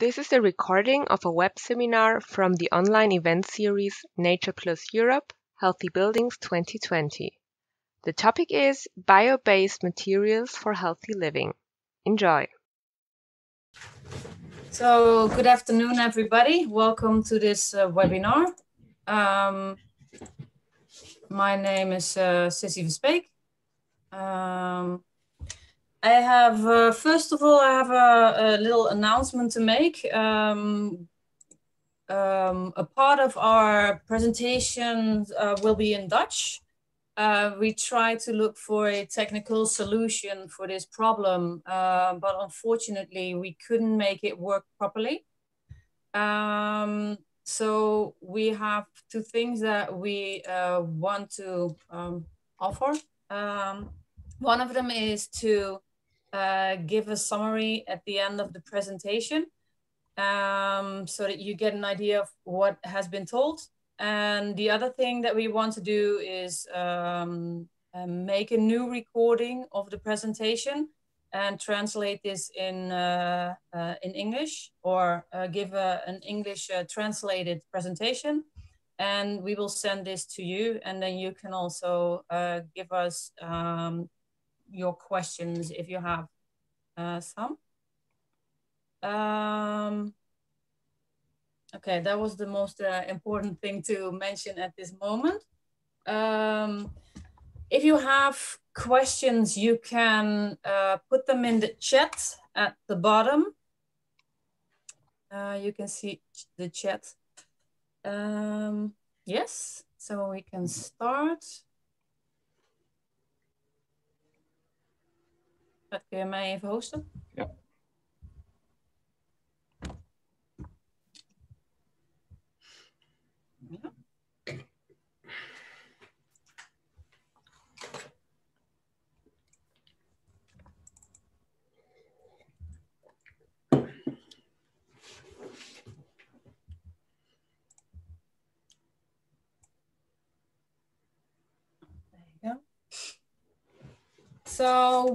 This is a recording of a web seminar from the online event series Nature Plus Europe Healthy Buildings 2020. The topic is Bio-based materials for healthy living. Enjoy. So, good afternoon, everybody. Welcome to this uh, webinar. Um, my name is uh, Sissy. Um, I have, uh, first of all, I have a, a little announcement to make. Um, um, a part of our presentation uh, will be in Dutch. Uh, we try to look for a technical solution for this problem, uh, but unfortunately we couldn't make it work properly. Um, so we have two things that we uh, want to um, offer. Um, one of them is to uh, give a summary at the end of the presentation um, so that you get an idea of what has been told. And the other thing that we want to do is um, uh, make a new recording of the presentation and translate this in, uh, uh, in English or uh, give a, an English uh, translated presentation. And we will send this to you and then you can also give us um, your questions if you have uh, some. Um, okay, that was the most uh, important thing to mention at this moment. Um, if you have questions, you can uh, put them in the chat at the bottom. Uh, you can see the chat. Um, yes, so we can start. Kun je mij even hosten? Ja.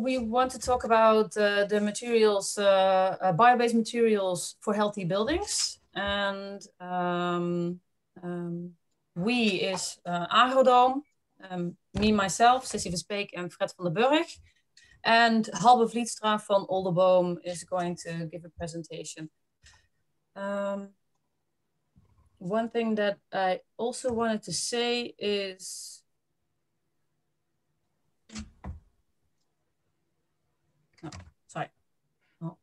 We want to talk about uh, the materials, uh, uh, bio-based materials for healthy buildings. And um, um, we is uh, Agrodome, um, me, myself, Sissy Verspeek and Fred van der Burg. And Halbe Vlietstra van Olderboom is going to give a presentation. Um, one thing that I also wanted to say is No, sorry. No.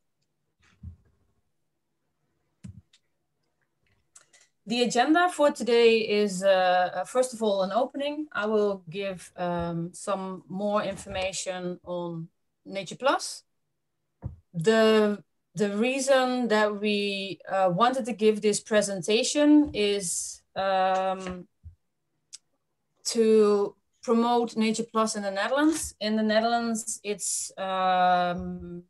The agenda for today is, uh, first of all, an opening. I will give um, some more information on Nature Plus. The, the reason that we uh, wanted to give this presentation is um, to promote Nature Plus in the Netherlands. In the Netherlands, it's um,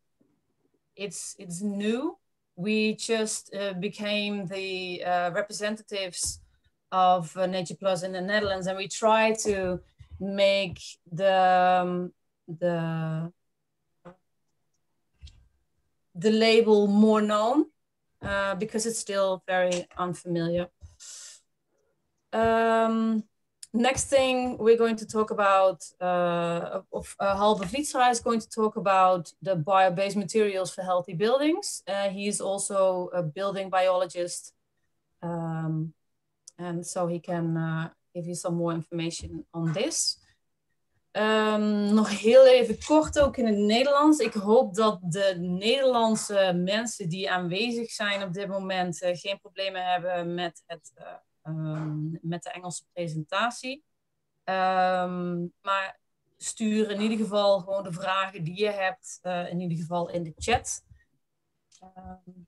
it's it's new. We just uh, became the uh, representatives of uh, Nature Plus in the Netherlands, and we try to make the um, the the label more known uh, because it's still very unfamiliar. Um, next thing we're going to talk about, uh, of, uh, Vlietstra is going to talk about the bio-based materials for healthy buildings. Uh, he's also a building biologist. Um, and so he can uh, give you some more information on this. Um, nog heel even kort ook in het Nederlands. Ik hoop dat de Nederlandse mensen die aanwezig zijn op dit moment uh, geen problemen hebben met het uh, um, met de Engelse presentatie. Um, maar stuur in ieder geval gewoon de vragen die je hebt, uh, in ieder geval in de chat. Um,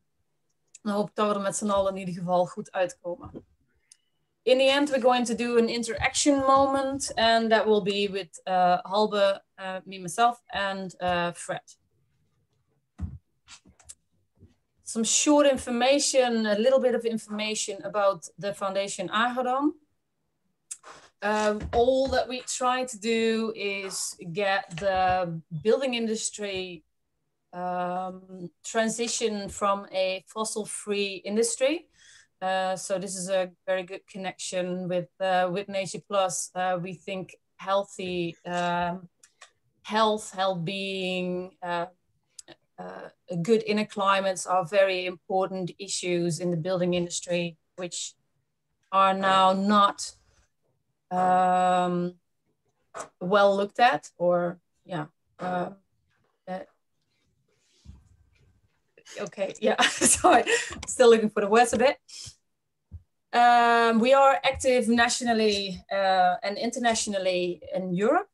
dan hoop ik dat we er met z'n allen in ieder geval goed uitkomen. In the end, we're going to do an interaction moment, and that will be with uh, Halbe, uh, me, myself, and Fred. Some short information, a little bit of information about the Foundation Agrodom. Um, all that we try to do is get the building industry um, transition from a fossil-free industry. Uh, so this is a very good connection with uh, with Nature Plus. Uh, we think healthy um, health, health-being, uh, uh, good inner climates are very important issues in the building industry, which are now not um, well looked at or yeah. Uh, uh, okay, yeah, sorry, still looking for the words a bit. Um, we are active nationally uh, and internationally in Europe.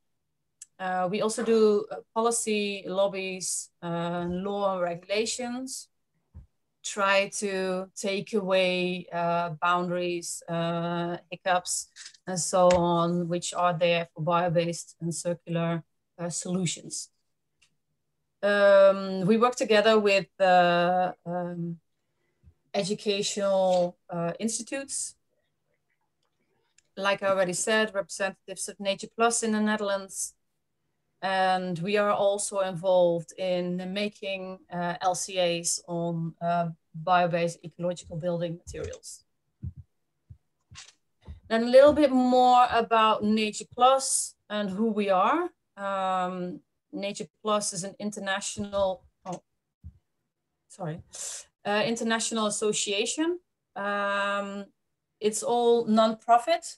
Uh, we also do uh, policy lobbies, uh, law regulations, try to take away uh, boundaries, hiccups, and so on, which are there for bio-based and circular solutions. Um, we work together with um, educational institutes. Like I already said, representatives of Nature Plus in the Netherlands, and we are also involved in making uh, LCAs on uh, bio-based ecological building materials. Then a little bit more about Nature Plus and who we are. Um, Nature Plus is an international, oh, sorry, uh, international association. Um, it's all non-profit,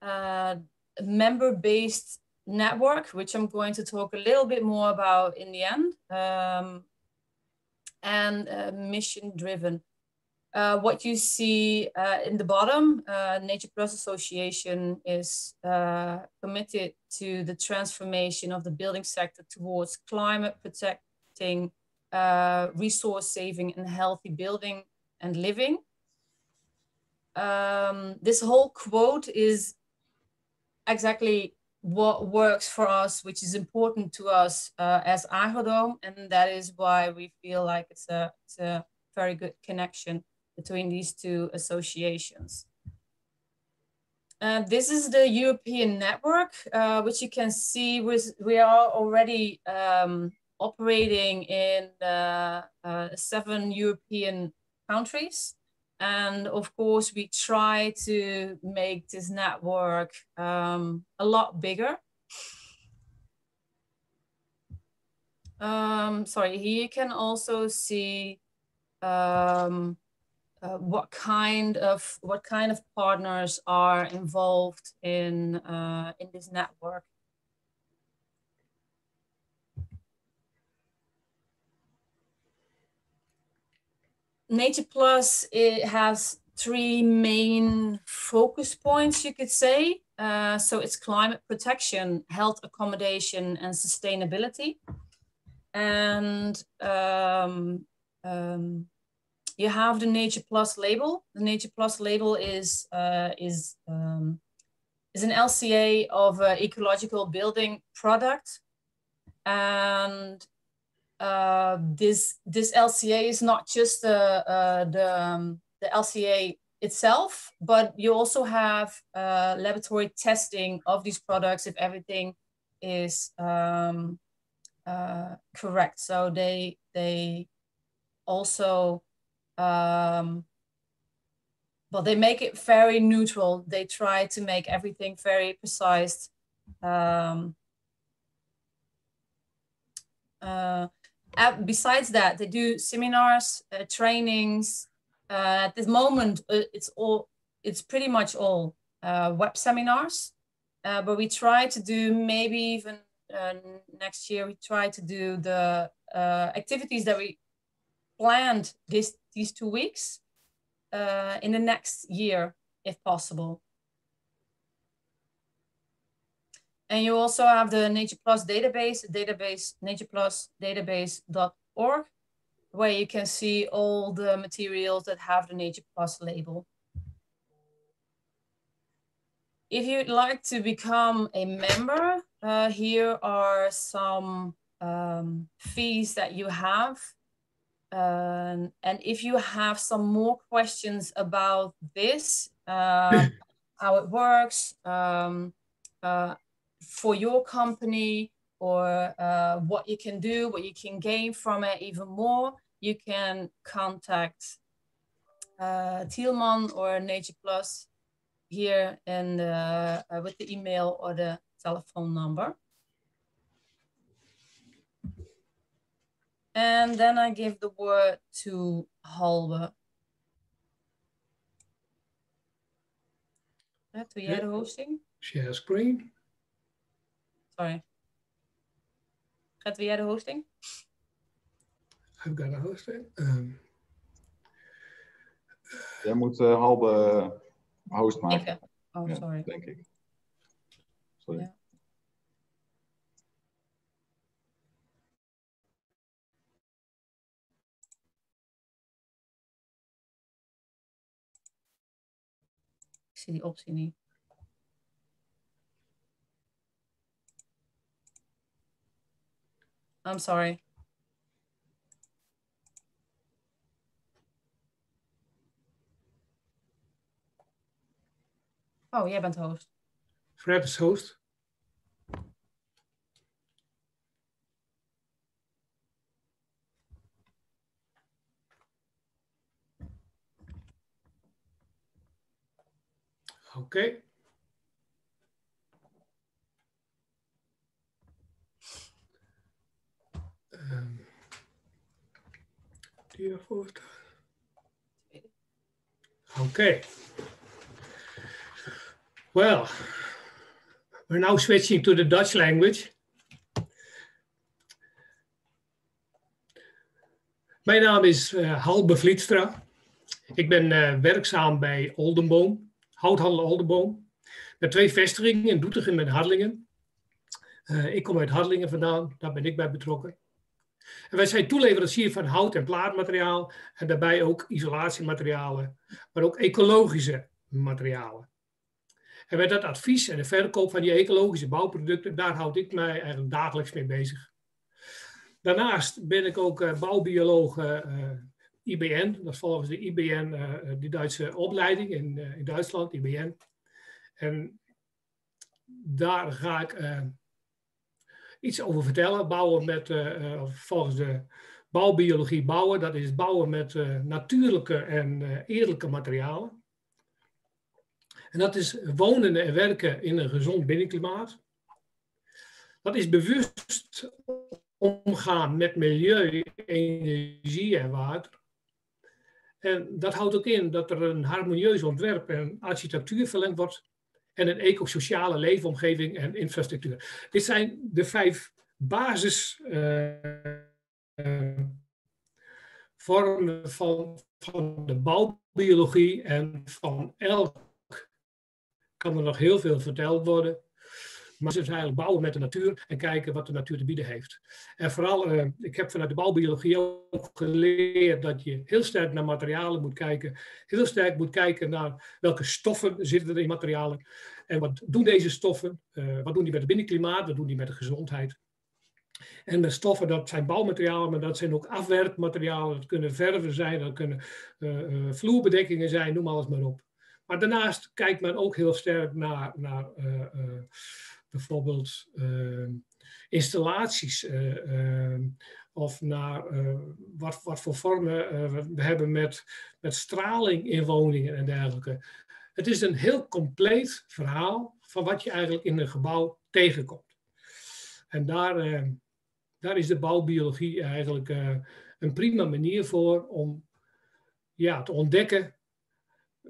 uh, member-based network, which I'm going to talk a little bit more about in the end, um, and uh, mission driven. Uh, what you see uh, in the bottom, uh, Nature Plus Association is uh, committed to the transformation of the building sector towards climate protecting, uh, resource saving, and healthy building and living. Um, this whole quote is exactly what works for us, which is important to us uh, as Agrodome, and that is why we feel like it's a, it's a very good connection between these two associations. Uh, this is the European network, uh, which you can see with, we are already um, operating in uh, seven European countries. And of course, we try to make this network um, a lot bigger. Um, sorry, here you can also see um, uh, what kind of what kind of partners are involved in uh, in this network. Nature Plus it has three main focus points, you could say. Uh, so it's climate protection, health accommodation, and sustainability. And um, um, you have the Nature Plus label. The Nature Plus label is uh, is um, is an LCA of an ecological building product, and uh, this this LCA is not just the uh, the um, the LCA itself, but you also have uh, laboratory testing of these products if everything is um, uh, correct. So they they also um, well they make it very neutral. They try to make everything very precise. Um, uh, uh, besides that, they do seminars, uh, trainings. Uh, at this moment, uh, it's all it's pretty much all uh, web seminars. Uh, but we try to do maybe even next year. We try to do the activities that we planned this these two weeks in the next year, if possible. And you also have the Nature Plus database, database natureplusdatabase.org, where you can see all the materials that have the Nature Plus label. If you'd like to become a member, uh, here are some um, fees that you have. Um, and if you have some more questions about this, uh, how it works, um, uh, for your company or uh, what you can do, what you can gain from it even more, you can contact uh, Thielman or Nature Plus here the, uh, with the email or the telephone number. And then I give the word to Halbe. Ja, doe jij de hosting? Share screen. Sorry. Gaat jij de hosting? I've got a hosting. Um, Jij moet uh, halve host maken. Ik, uh, oh, Ja, sorry. denk ik. Sorry. Ja. Ik zie die optie niet. I'm sorry. Oh, jij bent host. Fred is host. Oké. Okay. Well, we're now switching to the Dutch language. Mijn naam is uh, Halbe Vlietstra. Ik ben uh, werkzaam bij Oldenboom, houthandel Oldenboom. Met twee vestigingen in Doetinchem en Harlingen. Uh, ik kom uit Harlingen vandaan, daar ben ik bij betrokken. En wij zijn toeleverancier van hout- en plaatmateriaal en daarbij ook isolatiematerialen, maar ook ecologische materialen. En met dat advies en de verkoop van die ecologische bouwproducten, daar houd ik mij eigenlijk dagelijks mee bezig. Daarnaast ben ik ook uh, bouwbioloog uh, IBN, dat is volgens de IBN, uh, die Duitse opleiding in, in Duitsland, IBN. En daar ga ik iets over vertellen. Bouwen met, volgens de bouwbiologie bouwen, dat is bouwen met natuurlijke en eerlijke materialen. En dat is wonen en werken in een gezond binnenklimaat. Dat is bewust omgaan met milieu, energie en water. En dat houdt ook in dat er een harmonieus ontwerp en architectuur verlengd wordt en een ecosociale leefomgeving en infrastructuur. Dit zijn de vijf basis uh, vormen van, van de bouwbiologie en van elk kan er nog heel veel verteld worden. Maar het is eigenlijk bouwen met de natuur en kijken wat de natuur te bieden heeft. En vooral, uh, ik heb vanuit de bouwbiologie ook geleerd dat je heel sterk naar materialen moet kijken. Heel sterk moet kijken naar welke stoffen zitten er in materialen. En wat doen deze stoffen? Uh, wat doen die met het binnenklimaat? Wat doen die met de gezondheid? En met stoffen, dat zijn bouwmaterialen, maar dat zijn ook afwerkmaterialen. Dat kunnen verven zijn, dat kunnen uh, vloerbedekkingen zijn, noem alles maar op. Maar daarnaast kijkt men ook heel sterk naar, naar bijvoorbeeld uh, installaties of naar wat, wat voor vormen we hebben met, met straling in woningen en dergelijke. Het is een heel compleet verhaal van wat je eigenlijk in een gebouw tegenkomt. En daar, daar is de bouwbiologie eigenlijk een prima manier voor om ja, te ontdekken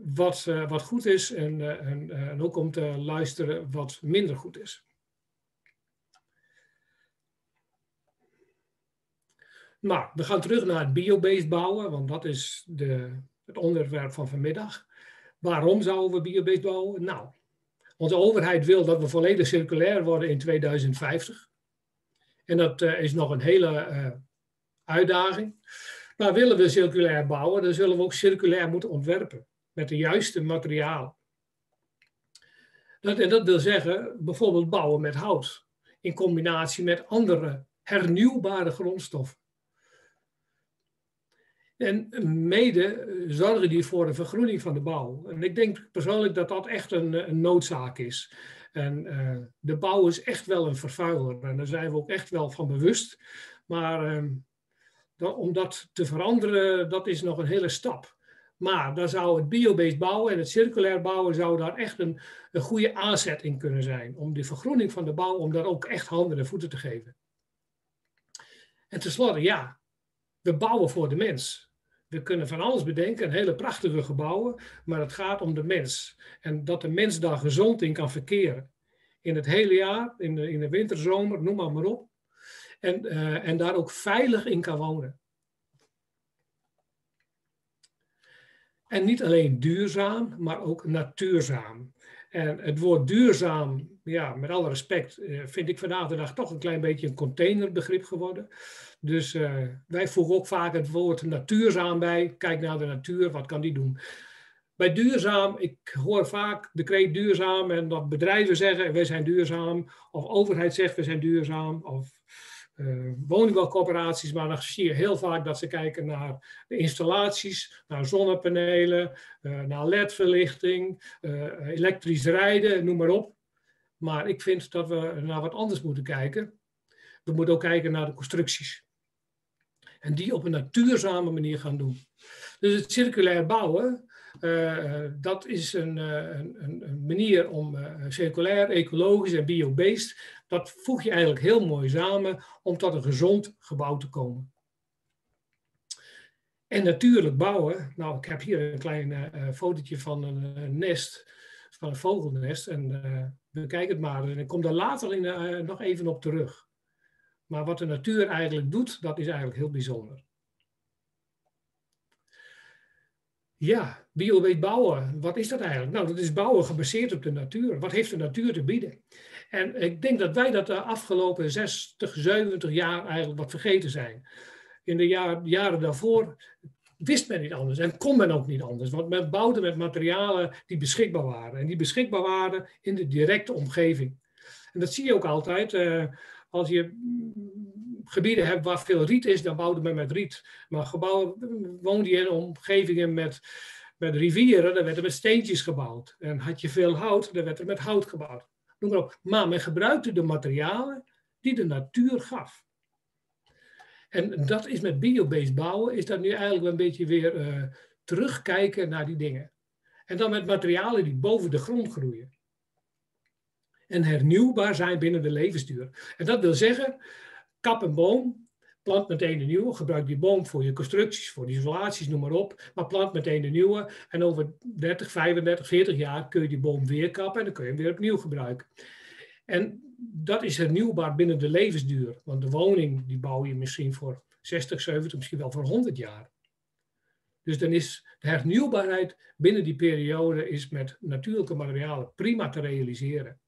wat, uh, wat goed is en, uh, en, uh, en, ook om te luisteren wat minder goed is. Nou, we gaan terug naar het biobased bouwen, want dat is de, het onderwerp van vanmiddag. Waarom zouden we biobased bouwen? Nou, onze overheid wil dat we volledig circulair worden in 2050. En dat is nog een hele uitdaging. Maar willen we circulair bouwen, dan zullen we ook circulair moeten ontwerpen met de juiste materialen. Dat, en dat wil zeggen bijvoorbeeld bouwen met hout in combinatie met andere hernieuwbare grondstoffen. En mede zorgen die voor de vergroening van de bouw. En ik denk persoonlijk dat dat echt een, noodzaak is. En uh, de bouw is echt wel een vervuiler. En daar zijn we ook echt wel van bewust. Maar uh, dat, om dat te veranderen, dat is nog een hele stap. Maar daar zou het biobased bouwen en het circulair bouwen zou daar echt een, een goede aanzet in kunnen zijn. Om de vergroening van de bouw, om daar ook echt handen en voeten te geven. En tenslotte, ja, we bouwen voor de mens. We kunnen van alles bedenken, hele prachtige gebouwen, maar het gaat om de mens. En dat de mens daar gezond in kan verkeren. In het hele jaar, in de, in de winterzomer, noem maar maar op. En, uh, en daar ook veilig in kan wonen. En niet alleen duurzaam, maar ook natuurzaam. En het woord duurzaam, ja, met alle respect, uh, vind ik vandaag de dag toch een klein beetje een containerbegrip geworden. Dus uh, wij voegen ook vaak het woord natuurzaam bij. Kijk naar de natuur, wat kan die doen? Bij duurzaam, ik hoor vaak de kreet duurzaam en dat bedrijven zeggen wij zijn duurzaam, of overheid zegt we zijn duurzaam, of uh, maar dan zie je heel vaak dat ze kijken naar de installaties, naar zonnepanelen, uh, naar ledverlichting, uh, elektrisch rijden, noem maar op. Maar ik vind dat we naar wat anders moeten kijken. We moeten ook kijken naar de constructies. En die op een natuurzame manier gaan doen. Dus het circulair bouwen, dat is een, een, een, manier om circulair, ecologisch en biobased, dat voeg je eigenlijk heel mooi samen om tot een gezond gebouw te komen. En natuurlijk bouwen, nou ik heb hier een klein uh, fotootje van een nest, van een vogelnest en bekijk het maar en ik kom daar later in, nog even op terug. Maar wat de natuur eigenlijk doet, dat is eigenlijk heel bijzonder. Ja, bioweet bouwen, wat is dat eigenlijk? Nou, dat is bouwen gebaseerd op de natuur. Wat heeft de natuur te bieden? En ik denk dat wij dat de afgelopen 60, 70 jaar eigenlijk wat vergeten zijn. In de jaren daarvoor wist men niet anders en kon men ook niet anders. Want men bouwde met materialen die beschikbaar waren. En die beschikbaar waren in de directe omgeving. En dat zie je ook altijd. Uh, als je gebieden hebt waar veel riet is, dan bouwde men met riet. Maar gebouwen, woonde je in omgevingen met, met rivieren, dan werd er met steentjes gebouwd. En had je veel hout, dan werd er met hout gebouwd. Noem maar op. Maar men gebruikte de materialen die de natuur gaf. En dat is met biobased bouwen, is dat nu eigenlijk een beetje weer uh, terugkijken naar die dingen. En dan met materialen die boven de grond groeien en hernieuwbaar zijn binnen de levensduur. En dat wil zeggen, kap een boom, plant meteen een nieuwe, gebruik die boom voor je constructies, voor isolaties, noem maar op, maar plant meteen een nieuwe en over 30, 35, 40 jaar kun je die boom weer kappen en dan kun je hem weer opnieuw gebruiken. En dat is hernieuwbaar binnen de levensduur, want de woning die bouw je misschien voor 60, 70, misschien wel voor 100 jaar. Dus dan is de hernieuwbaarheid binnen die periode is met natuurlijke materialen prima te realiseren.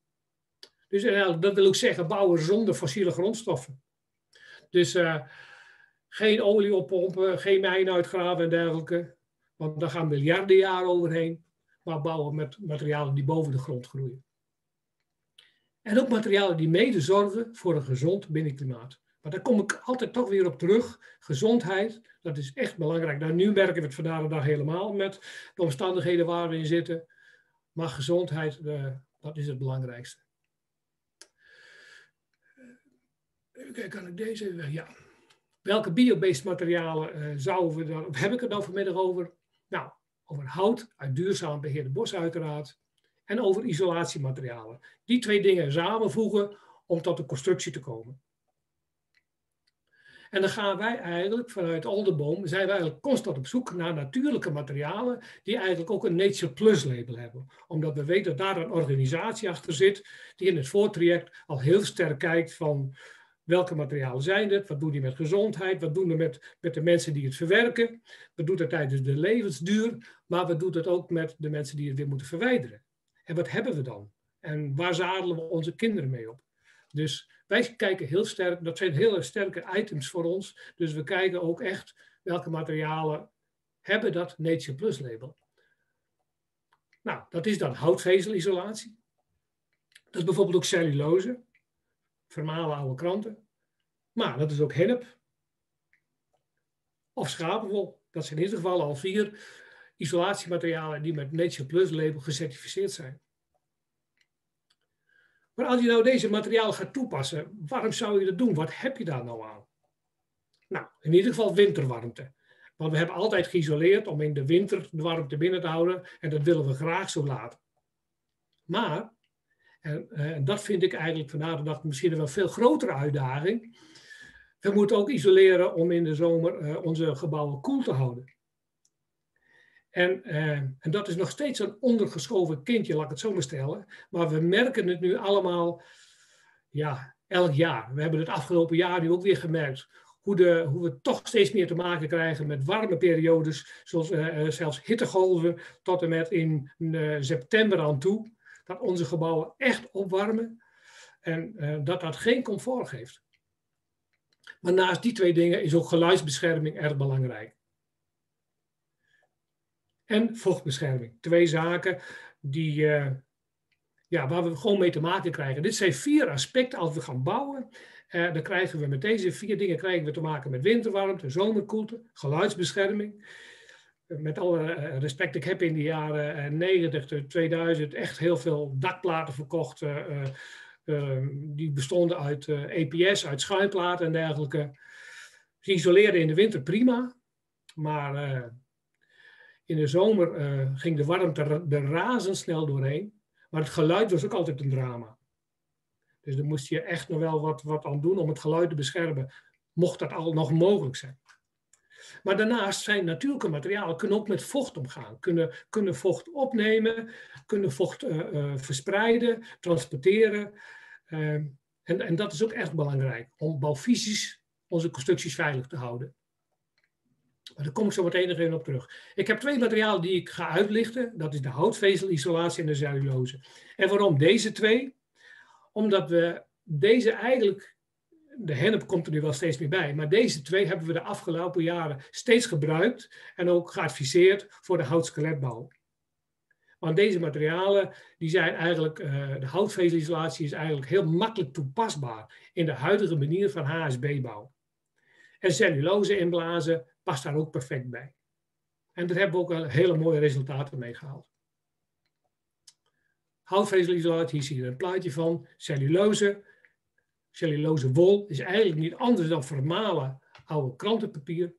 Dus dat wil ook zeggen bouwen zonder fossiele grondstoffen. Dus uh, geen olie oppompen, geen mijnen uitgraven en dergelijke. Want daar gaan miljarden jaren overheen. Maar bouwen met materialen die boven de grond groeien. En ook materialen die mede zorgen voor een gezond binnenklimaat. Maar daar kom ik altijd toch weer op terug. Gezondheid, dat is echt belangrijk. Nou, nu merken we het vandaag de dag helemaal met de omstandigheden waar we in zitten. Maar gezondheid, uh, dat is het belangrijkste. Kijk, kan ik deze Ja. Welke biobased materialen uh, zouden we dan, heb ik het dan vanmiddag over? Nou, over hout uit duurzaam beheerde bos uiteraard. En over isolatiematerialen. Die twee dingen samenvoegen om tot een constructie te komen. En dan gaan wij eigenlijk vanuit Alderboom, zijn wij eigenlijk constant op zoek naar natuurlijke materialen die eigenlijk ook een Nature Plus label hebben. Omdat we weten dat daar een organisatie achter zit die in het voortraject al heel sterk kijkt van Welke materialen zijn het? Wat doen die met gezondheid? Wat doen we met, met de mensen die het verwerken? Wat doet het tijdens de levensduur? Maar wat doet het ook met de mensen die het weer moeten verwijderen? En wat hebben we dan? En waar zadelen we onze kinderen mee op? Dus wij kijken heel sterk, dat zijn heel sterke items voor ons. Dus we kijken ook echt welke materialen hebben dat Nature Plus label. Nou, dat is dan houtvezelisolatie. Dat is bijvoorbeeld ook cellulose vermalen oude kranten. Maar dat is ook hennep. Of schapenwol. Dat zijn in ieder geval al vier isolatiematerialen die met Nature Plus label gecertificeerd zijn. Maar als je nou deze materialen gaat toepassen, waarom zou je dat doen? Wat heb je daar nou aan? Nou, in ieder geval winterwarmte. Want we hebben altijd geïsoleerd om in de winter de warmte binnen te houden en dat willen we graag zo laten. Maar, en, eh, en dat vind ik eigenlijk vandaag de dag misschien een wel veel grotere uitdaging. We moeten ook isoleren om in de zomer uh, onze gebouwen koel te houden. En, uh, en, dat is nog steeds een ondergeschoven kindje, laat ik het zo maar stellen. Maar we merken het nu allemaal, ja, elk jaar. We hebben het afgelopen jaar nu ook weer gemerkt hoe, de, hoe we toch steeds meer te maken krijgen met warme periodes, zoals zelfs hittegolven tot en met in september aan toe. Dat onze gebouwen echt opwarmen en uh, dat dat geen comfort geeft. Maar naast die twee dingen is ook geluidsbescherming erg belangrijk. En vochtbescherming. Twee zaken die, ja, waar we gewoon mee te maken krijgen. Dit zijn vier aspecten als we gaan bouwen uh, dan krijgen we met deze vier dingen krijgen we te maken met winterwarmte, zomerkoelte, geluidsbescherming. Met alle uh, respect, ik heb in de jaren 90, 2000 echt heel veel dakplaten verkocht. die bestonden uit EPS, uit schuimplaten en dergelijke. Ze isoleerden in de winter prima, maar in de zomer ging de warmte er razendsnel doorheen. Maar het geluid was ook altijd een drama. Dus daar moest je echt nog wel wat, wat aan doen om het geluid te beschermen, mocht dat al nog mogelijk zijn. Maar daarnaast zijn natuurlijke materialen kunnen ook met vocht omgaan, kunnen, kunnen vocht opnemen, kunnen vocht uh, uh, verspreiden, transporteren. Uh, en, en dat is ook echt belangrijk om bouwfysisch onze constructies veilig te houden. Maar daar kom ik zo meteen nog even op terug. Ik heb twee materialen die ik ga uitlichten. Dat is de houtvezelisolatie en de cellulose. En waarom deze twee? Omdat we deze eigenlijk, de hennep komt er nu wel steeds meer bij, maar deze twee hebben we de afgelopen jaren steeds gebruikt en ook geadviseerd voor de houtskeletbouw. Want deze materialen, die zijn eigenlijk, uh, de houtvezelisolatie is eigenlijk heel makkelijk toepasbaar in de huidige manier van HSB-bouw. En cellulose inblazen past daar ook perfect bij. En daar hebben we ook hele mooie resultaten mee gehaald. Houtvezelisolatie, hier zie je een plaatje van. Cellulose. Cellulose wol is eigenlijk niet anders dan vermalen oude krantenpapier.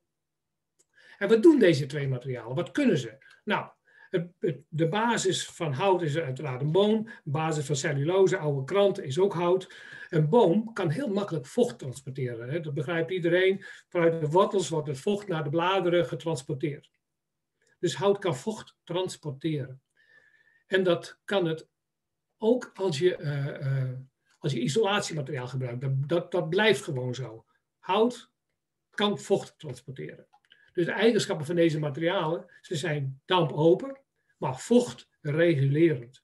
En wat doen deze twee materialen? Wat kunnen ze? Nou, het, het, de basis van hout is uiteraard een boom. De basis van cellulose, oude kranten, is ook hout. Een boom kan heel makkelijk vocht transporteren. Hè? Dat begrijpt iedereen. Vanuit de wortels wordt het vocht naar de bladeren getransporteerd. Dus hout kan vocht transporteren. En dat kan het ook als je, uh, uh, als je isolatiemateriaal gebruikt. Dat, dat, blijft gewoon zo. Hout kan vocht transporteren. Dus de eigenschappen van deze materialen, ze zijn dampopen, maar vocht regulerend.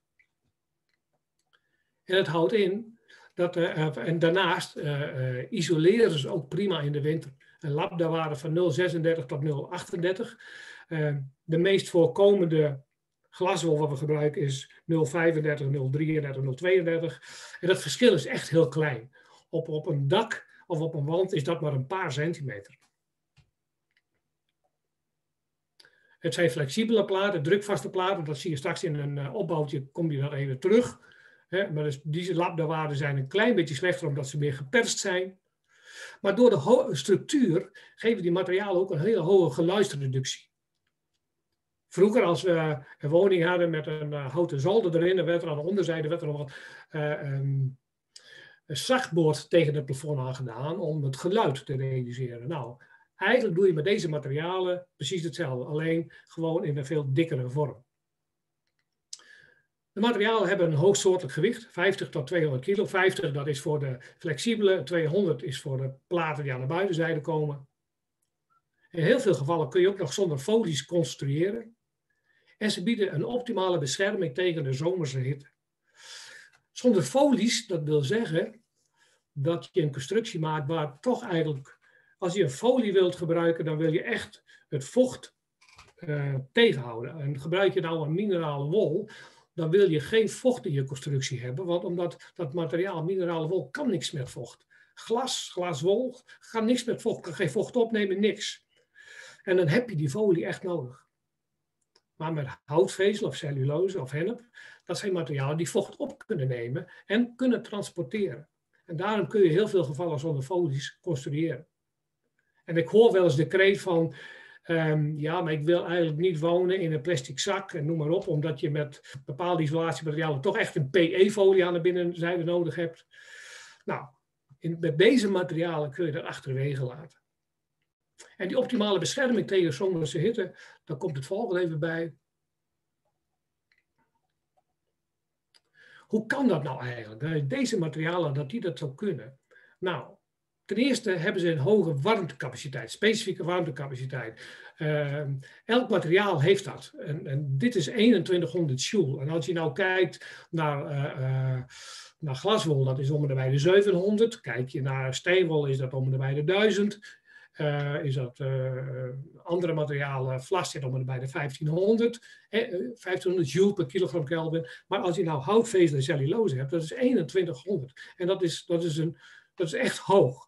En het houdt in dat, uh, en daarnaast uh, isoleren ze ook prima in de winter. Een lambda-waarde van 0,36 tot 0,38. de meest voorkomende Glaswol wat we gebruiken is 0,35, 0,33, 0,32. En dat verschil is echt heel klein. Op, op een dak of op een wand is dat maar een paar centimeter. Het zijn flexibele platen, drukvaste platen. Dat zie je straks in een uh, opbouwtje, kom je dat even terug. Maar dus deze labdawaarden zijn een klein beetje slechter omdat ze meer geperst zijn. Maar door de structuur geven die materialen ook een hele hoge geluidsreductie. Vroeger, als we een woning hadden met een uh, houten zolder erin, werd er aan de onderzijde werd er nog wat um, een zachtboord tegen het plafond aangedaan om het geluid te reduceren. Nou, eigenlijk doe je met deze materialen precies hetzelfde, alleen gewoon in een veel dikkere vorm. De materialen hebben een hoogsoortelijk gewicht, 50 tot 200 kilo. 50 dat is voor de flexibele, 200 is voor de platen die aan de buitenzijde komen. In heel veel gevallen kun je ook nog zonder folies construeren. En ze bieden een optimale bescherming tegen de zomerse hitte. Zonder folies, dat wil zeggen dat je een constructie maakt waar toch eigenlijk, als je een folie wilt gebruiken, dan wil je echt het vocht uh, tegenhouden. En gebruik je nou een minerale wol, dan wil je geen vocht in je constructie hebben, want omdat dat materiaal, minerale wol, kan niks met vocht. Glas, glaswol, kan niks met vocht, kan geen vocht opnemen, niks. En dan heb je die folie echt nodig. Maar met houtvezel of cellulose of hennep, dat zijn materialen die vocht op kunnen nemen en kunnen transporteren. En daarom kun je heel veel gevallen zonder folies construeren. En ik hoor wel eens de kreet van, ehm, ja, maar ik wil eigenlijk niet wonen in een plastic zak en noem maar op, omdat je met bepaalde isolatiematerialen toch echt een PE-folie aan de binnenzijde nodig hebt. Nou, in, met deze materialen kun je dat achterwege laten. En die optimale bescherming tegen zomerse hitte, daar komt het volgende even bij. Hoe kan dat nou eigenlijk? Deze materialen, dat die dat zo kunnen. Nou, ten eerste hebben ze een hoge warmtecapaciteit, specifieke warmtecapaciteit. Uh, elk materiaal heeft dat. En, en, dit is 2100 joule. En als je nou kijkt naar, uh, uh, naar glaswol, dat is om en bij de 700. Kijk je naar steenwol, is dat om en bij de 1000. Uh, is dat uh, andere materialen, vlas zit om bij de 1500, eh, 1500 joule per kilogram Kelvin. Maar als je nou houtvezel en cellulose hebt, dat is 2100. En dat is, dat is, een, dat is echt hoog.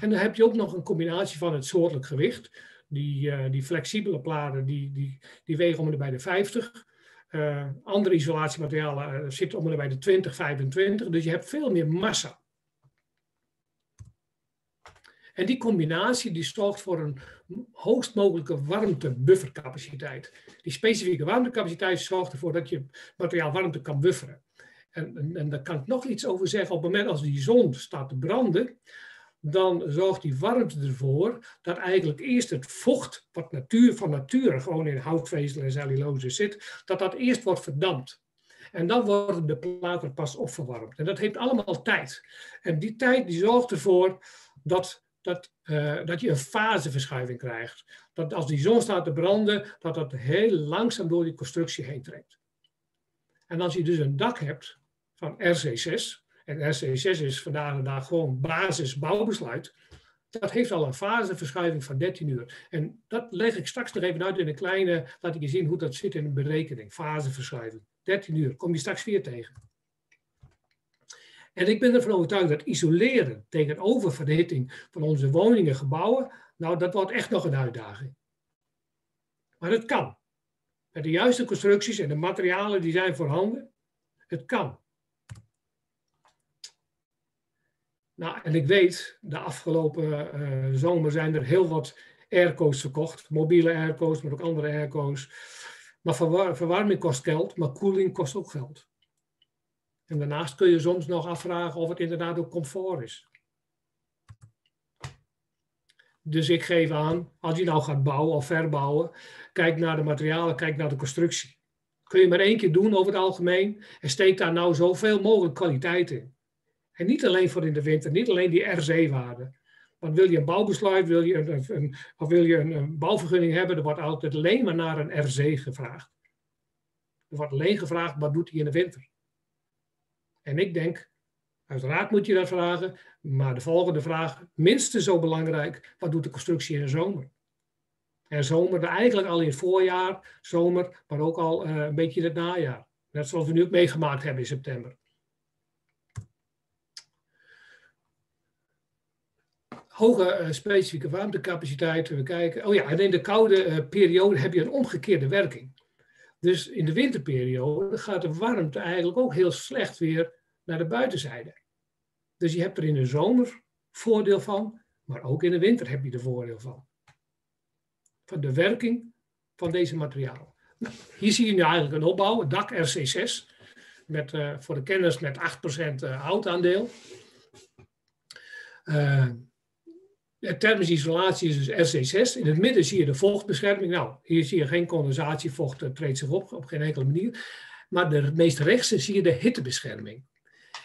En dan heb je ook nog een combinatie van het soortelijk gewicht. Die, die flexibele platen die, die, die wegen om bij de 50. Uh, andere isolatiematerialen zitten om bij de 20, 25. Dus je hebt veel meer massa. En die combinatie die zorgt voor een hoogst mogelijke warmtebuffercapaciteit. Die specifieke warmtecapaciteit zorgt ervoor dat je materiaal warmte kan bufferen. En, en, daar kan ik nog iets over zeggen. Op het moment als die zon staat te branden, dan zorgt die warmte ervoor dat eigenlijk eerst het vocht, wat natuur, van nature gewoon in houtvezel en cellulose zit, dat dat eerst wordt verdampt. En dan worden de platen pas opverwarmd. En dat heeft allemaal tijd. En die tijd die zorgt ervoor dat dat, uh, dat je een faseverschuiving krijgt. Dat als die zon staat te branden, dat dat heel langzaam door die constructie heen trekt. En als je dus een dak hebt van RC6, en RC6 is vandaag de dag gewoon basisbouwbesluit, dat heeft al een faseverschuiving van 13 uur. En dat leg ik straks nog even uit in een kleine, laat ik je zien hoe dat zit in een berekening, faseverschuiving. 13 uur, kom je straks weer tegen. En ik ben ervan overtuigd dat isoleren tegen oververhitting van onze woningen, gebouwen, nou dat wordt echt nog een uitdaging. Maar het kan. Met de juiste constructies en de materialen die zijn voorhanden, het kan. Nou, en ik weet, de afgelopen uh, zomer zijn er heel wat airco's verkocht. Mobiele airco's, maar ook andere airco's. Maar verwar verwarming kost geld, maar koeling kost ook geld. En daarnaast kun je soms nog afvragen of het inderdaad ook comfort is. Dus ik geef aan, als je nou gaat bouwen of verbouwen, kijk naar de materialen, kijk naar de constructie. Kun je maar één keer doen over het algemeen en steek daar nou zoveel mogelijk kwaliteit in. En niet alleen voor in de winter, niet alleen die RC-waarde. Want wil je een bouwbesluit, wil je een, of wil je een, een bouwvergunning hebben, er wordt altijd alleen maar naar een RC gevraagd. Er wordt alleen gevraagd, wat doet hij in de winter? En ik denk, uiteraard moet je dat vragen, maar de volgende vraag, minstens zo belangrijk, wat doet de constructie in de zomer? En zomer, eigenlijk al in het voorjaar, zomer, maar ook al uh, een beetje in het najaar. Net zoals we nu ook meegemaakt hebben in september. Hoge uh, specifieke warmtecapaciteit, we kijken. Oh ja, en in de koude uh, periode heb je een omgekeerde werking. Dus in de winterperiode gaat de warmte eigenlijk ook heel slecht weer naar de buitenzijde. Dus je hebt er in de zomer voordeel van, maar ook in de winter heb je er voordeel van. Van de werking van deze materialen. Nou, hier zie je nu eigenlijk een opbouw, het dak RC6, met, uh, voor de kenners met 8% uh, houtaandeel. Uh, de thermische isolatie is dus RC6. In het midden zie je de vochtbescherming. Nou, hier zie je geen condensatie, vocht treedt zich op, op geen enkele manier. Maar de meest rechtse zie je de hittebescherming.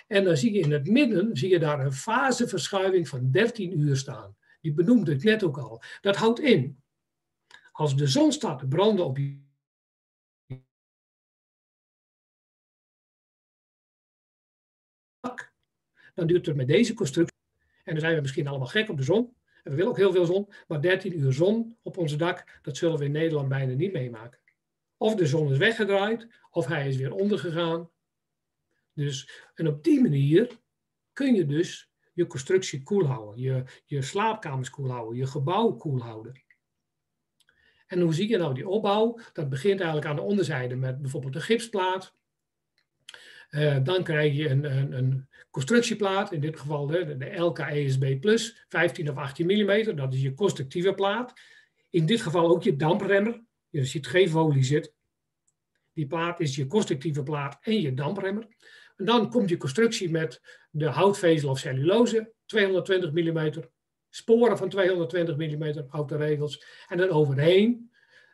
En dan zie je in het midden, zie je daar een faseverschuiving van 13 uur staan. Die benoemde ik net ook al. Dat houdt in, als de zon staat te branden op je dan duurt het met deze constructie, en dan zijn we misschien allemaal gek op de zon, we willen ook heel veel zon, maar 13 uur zon op ons dak, dat zullen we in Nederland bijna niet meemaken. Of de zon is weggedraaid, of hij is weer ondergegaan. Dus, en op die manier kun je dus je constructie koel houden, je, je slaapkamers koel houden, je gebouw koel houden. En hoe zie je nou die opbouw? Dat begint eigenlijk aan de onderzijde met bijvoorbeeld een gipsplaat. Uh, dan krijg je een, een, een, constructieplaat, in dit geval de, de LKESB Plus, 15 of 18 mm. Dat is je constructieve plaat. In dit geval ook je dampremmer. Je ziet geen folie zit. Die plaat is je constructieve plaat en je dampremmer. En dan komt je constructie met de houtvezel of cellulose, 220 mm. Sporen van 220 mm, houten regels. En dan overheen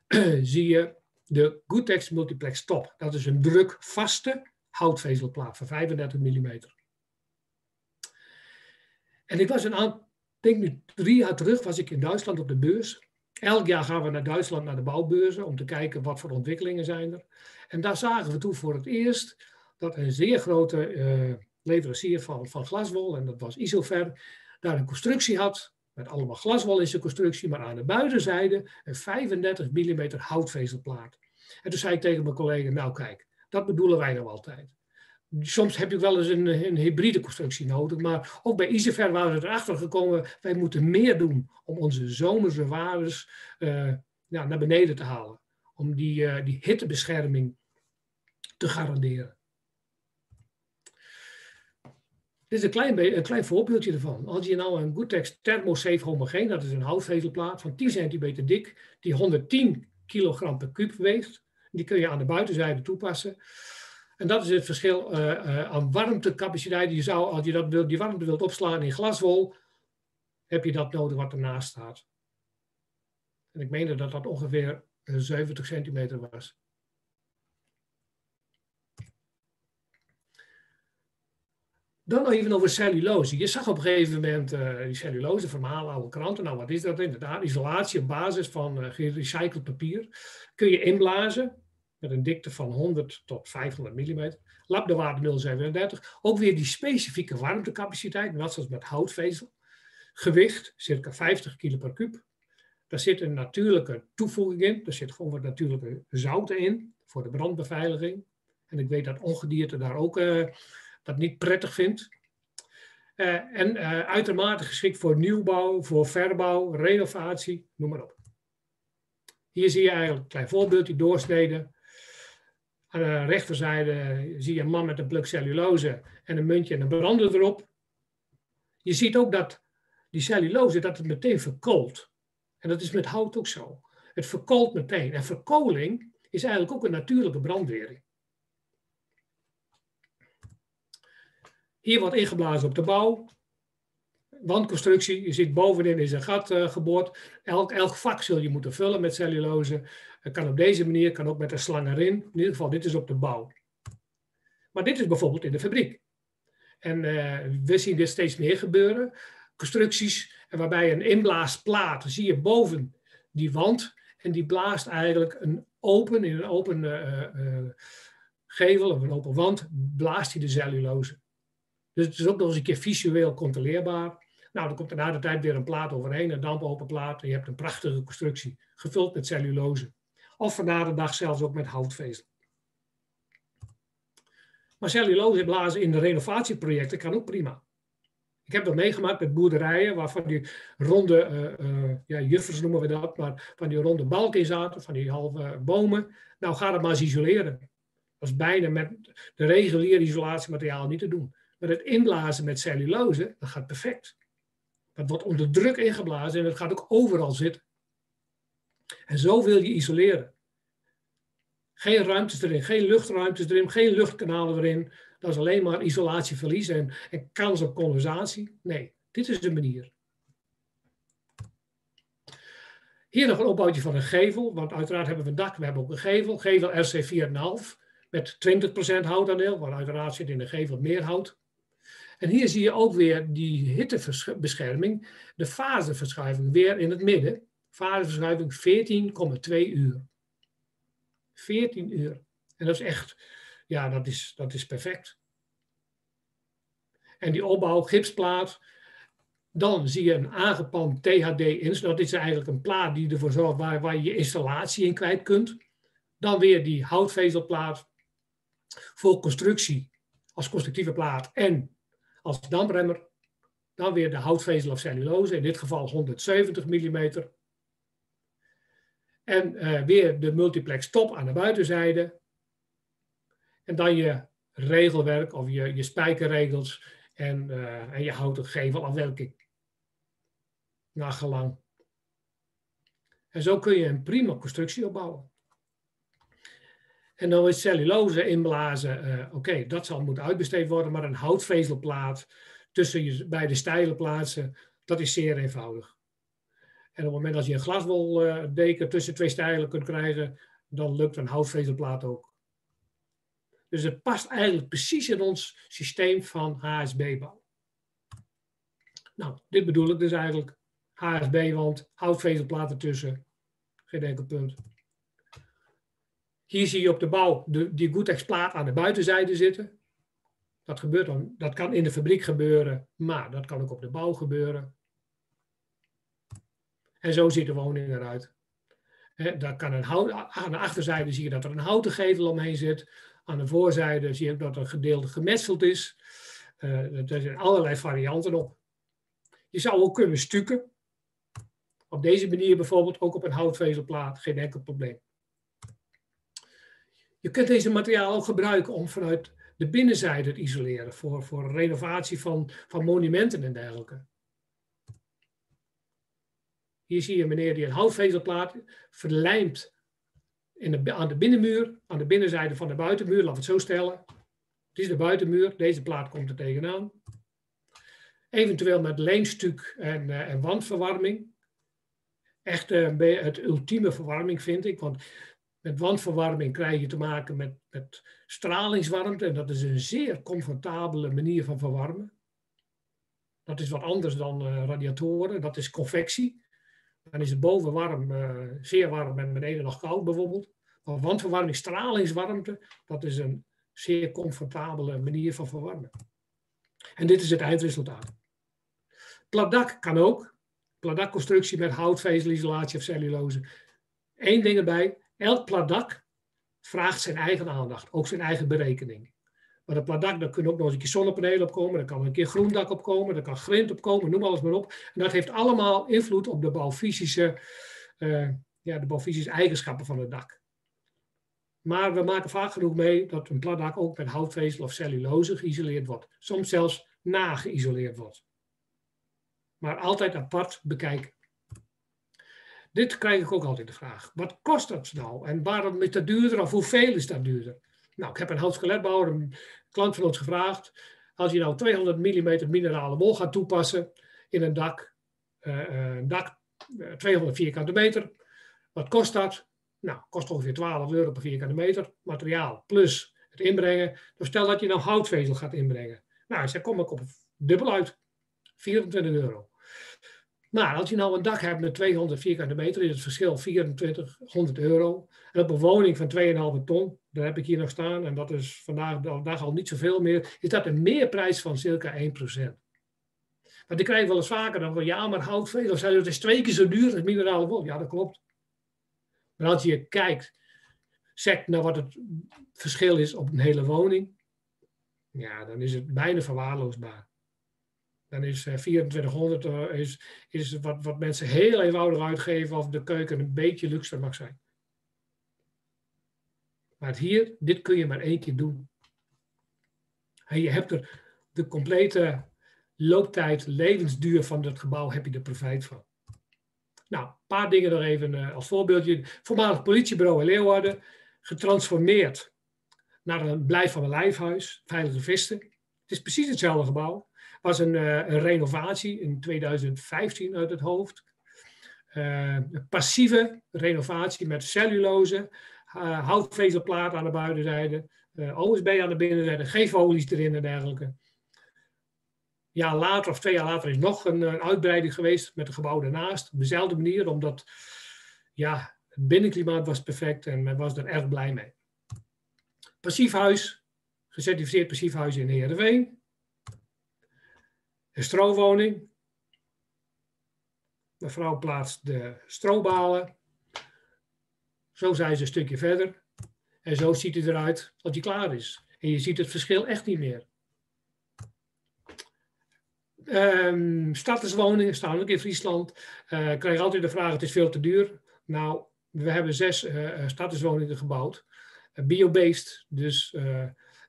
zie je de Goodtex Multiplex Top. Dat is een drukvaste houtvezelplaat van 35 mm. En ik was een aantal, denk nu drie jaar terug, was ik in Duitsland op de beurs. Elk jaar gaan we naar Duitsland, naar de bouwbeurzen, om te kijken wat voor ontwikkelingen zijn er. En daar zagen we toen voor het eerst dat een zeer grote uh, leverancier van, van glaswol, en dat was Isofer, daar een constructie had, met allemaal glaswol in zijn constructie, maar aan de buitenzijde een 35 mm houtvezelplaat. En toen zei ik tegen mijn collega, nou kijk, dat bedoelen wij nou altijd. Soms heb je wel eens een, een hybride constructie nodig, maar ook bij Isofer waren we erachter gekomen, wij moeten meer doen om onze zomerse waardes ja, naar beneden te halen. Om die, uh, die hittebescherming te garanderen. Dit is een klein, een klein voorbeeldje ervan. Als je nou een Goodtex Thermosafe homogeen, dat is een houtvezelplaat van 10 centimeter dik, die 110 kilogram per kuub weegt, die kun je aan de buitenzijde toepassen. En dat is het verschil uh, uh, aan warmtecapaciteit. Je zou, als je dat wil, die warmte wilt opslaan in glaswol, heb je dat nodig wat ernaast staat. En ik meende dat dat ongeveer 70 centimeter was. Dan nog even over cellulose. Je zag op een gegeven moment die cellulose vermalen, oude kranten. Nou, wat is dat inderdaad? Isolatie op basis van gerecycled papier. Kun je inblazen met een dikte van 100 tot 500 mm. Labdewaarde 0,37. Ook weer die specifieke warmtecapaciteit, net zoals met houtvezel. Gewicht, circa 50 kg per kuub. Daar zit een natuurlijke toevoeging in. Er zit gewoon wat natuurlijke zouten in voor de brandbeveiliging. En ik weet dat ongedierte daar ook... Uh, dat niet prettig vindt. Uh, en uh, uitermate geschikt voor nieuwbouw, voor verbouw, renovatie, noem maar op. Hier zie je eigenlijk een klein voorbeeldje doorsneden. De rechterzijde zie je een man met een pluk cellulose en een muntje en een brander erop. Je ziet ook dat die cellulose dat het meteen verkoolt. En dat is met hout ook zo. Het verkoolt meteen. En verkoling is eigenlijk ook een natuurlijke brandwering. Hier wordt ingeblazen op de bouw. Wandconstructie, je ziet bovenin is een gat uh, geboord. Elk, elk vak zul je moeten vullen met cellulose. Het kan op deze manier, kan ook met een slang erin. In ieder geval, dit is op de bouw. Maar dit is bijvoorbeeld in de fabriek. En uh, we zien dit steeds meer gebeuren. Constructies waarbij een inblaasplaat, zie je boven die wand. En die blaast eigenlijk een open, in een open uh, gevel of een open wand, blaast hij de cellulose. Dus het is ook nog eens een keer visueel controleerbaar. Nou, dan komt er na de tijd weer een plaat overheen, een dampopen plaat. En je hebt een prachtige constructie, gevuld met cellulose. Of vandaag de dag zelfs ook met houtvezel. Maar cellulose blazen in de renovatieprojecten kan ook prima. Ik heb dat meegemaakt met boerderijen waarvan die ronde, uh, uh, ja, juffers noemen we dat, maar van die ronde balken in zaten, van die halve bomen. Nou, ga dat maar eens isoleren. Dat is bijna met de reguliere isolatiemateriaal niet te doen. Maar het inblazen met cellulose, dat gaat perfect. Dat wordt onder druk ingeblazen en het gaat ook overal zitten. En zo wil je isoleren. Geen ruimtes erin, geen luchtruimtes erin, geen luchtkanalen erin. Dat is alleen maar isolatieverlies en, en kans op condensatie. Nee, dit is de manier. Hier nog een opbouwtje van een gevel, want uiteraard hebben we een dak, we hebben ook een gevel. Gevel RC 4,5 met 20% houtaandeel, waar uiteraard zit in de gevel meer hout. En hier zie je ook weer die hittebescherming, de faseverschuiving weer in het midden. Faseverschuiving 14,2 uur. 14 uur. En dat is echt, ja, dat is, dat is perfect. En die opbouw, gipsplaat, dan zie je een aangepand THD in. Dat is eigenlijk een plaat die ervoor zorgt waar, waar je je installatie in kwijt kunt. Dan weer die houtvezelplaat voor constructie als constructieve plaat en als damremmer. Dan weer de houtvezel of cellulose, in dit geval 170 mm. En eh, weer de multiplex top aan de buitenzijde. En dan je regelwerk of je, je spijkerregels en, uh, en je houten gevel afwerking. Naar gelang. En zo kun je een prima constructie opbouwen. En dan is cellulose inblazen, uh, oké, dat zal moeten uitbesteed worden, maar een houtvezelplaat tussen je beide steile plaatsen, dat is zeer eenvoudig. En op het moment dat je een glaswoldeken tussen twee stijlen kunt krijgen, dan lukt een houtvezelplaat ook. Dus het past eigenlijk precies in ons systeem van HSB-bouw. Nou, dit bedoel ik dus eigenlijk. HSB, want houtvezelplaat ertussen. Geen enkel punt. Hier zie je op de bouw de, die Goetex plaat aan de buitenzijde zitten. Dat, gebeurt dan, dat kan in de fabriek gebeuren, maar dat kan ook op de bouw gebeuren. En zo ziet de woning eruit. Daar kan een hout, aan de achterzijde zie je dat er een houten gevel omheen zit. Aan de voorzijde zie je dat er gedeelte gemetseld is. Uh, er zijn allerlei varianten op. Je zou ook kunnen stukken. Op deze manier bijvoorbeeld ook op een houtvezelplaat, geen enkel probleem. Je kunt deze materiaal ook gebruiken om vanuit de binnenzijde te isoleren voor, voor renovatie van, van monumenten en dergelijke. Hier zie je een meneer die een houtvezelplaat verlijmt in de, aan de binnenmuur, aan de binnenzijde van de buitenmuur, laten we het zo stellen. Het is de buitenmuur, deze plaat komt er tegenaan. Eventueel met leenstuk en, en wandverwarming. Echt uh, het ultieme verwarming vind ik, want met wandverwarming krijg je te maken met, stralingswarmte en dat is een zeer comfortabele manier van verwarmen. Dat is wat anders dan uh, radiatoren, dat is convectie. Dan is het boven warm, uh, zeer warm en beneden nog koud bijvoorbeeld. Maar wandverwarming, stralingswarmte, dat is een zeer comfortabele manier van verwarmen. En dit is het eindresultaat. Platdak kan ook. Platdakconstructie met houtvezelisolatie of cellulose. Eén ding erbij, elk platdak vraagt zijn eigen aandacht, ook zijn eigen berekening. Maar dat platdak, daar kunnen ook nog eens een keer zonnepanelen op komen, kan een keer groendak op komen, er kan grind op komen, noem alles maar op. En dat heeft allemaal invloed op de bouwfysische, uh, ja, de bouwfysische eigenschappen van het dak. Maar we maken vaak genoeg mee dat een platdak ook met houtvezel of cellulose geïsoleerd wordt. Soms zelfs nageïsoleerd wordt. Maar altijd apart bekijken. Dit krijg ik ook altijd de vraag. Wat kost dat nou? En waarom is dat duurder of hoeveel is dat duurder? Nou, ik heb een houtskeletbouwer, een klant van ons gevraagd. Als je nou 200 mm minerale wol gaat toepassen in een dak, uh, een dak uh, 200 vierkante meter, wat kost dat? Nou, kost ongeveer 12 euro per vierkante meter. Materiaal plus het inbrengen. Dus stel dat je nou houtvezel gaat inbrengen. Nou, dan kom ik op dubbel uit. 24 euro. Maar als je nou een dak hebt met 200 vierkante meter, is het verschil 2400 euro. En op een woning van 2,5 ton, daar heb ik hier nog staan, en dat is vandaag al niet zoveel meer, is dat een meerprijs van circa 1%. Want ik krijg wel eens vaker dan van ja, maar houtvezel, het is twee keer zo duur als minerale wol. Ja, dat klopt. Maar als je kijkt, zegt naar wat het verschil is op een hele woning, ja, dan is het bijna verwaarloosbaar. Dan is 2400 uh, is, is wat, wat mensen heel eenvoudig uitgeven of de keuken een beetje luxe mag zijn. Maar hier, dit kun je maar één keer doen. En je hebt er de complete looptijd, levensduur van het gebouw, heb je er profijt van. Nou, een paar dingen nog even uh, als voorbeeldje. Voormalig politiebureau in Leeuwarden, getransformeerd naar een blijf van een lijfhuis, Veilige Visten. Het is precies hetzelfde gebouw was een, uh, een renovatie in 2015 uit het hoofd. Uh, passieve renovatie met cellulose, houtvezelplaat aan de buitenzijde, OSB aan de binnenzijde, geen folies erin en dergelijke. Een jaar later of twee jaar later is nog een, een uitbreiding geweest met het gebouw daarnaast. Op dezelfde manier, omdat ja, het binnenklimaat was perfect en men was er erg blij mee. Passief huis, gecertificeerd passief huis in Heerenveen. Een stroomwoning. Mevrouw plaatst de strobalen. Zo zijn ze een stukje verder. En zo ziet het eruit als die klaar is. En je ziet het verschil echt niet meer. Um, statuswoningen staan ook in Friesland. Uh, krijg altijd de vraag, het is veel te duur. Nou, We hebben zes uh, statuswoningen gebouwd. Biobased. Dus,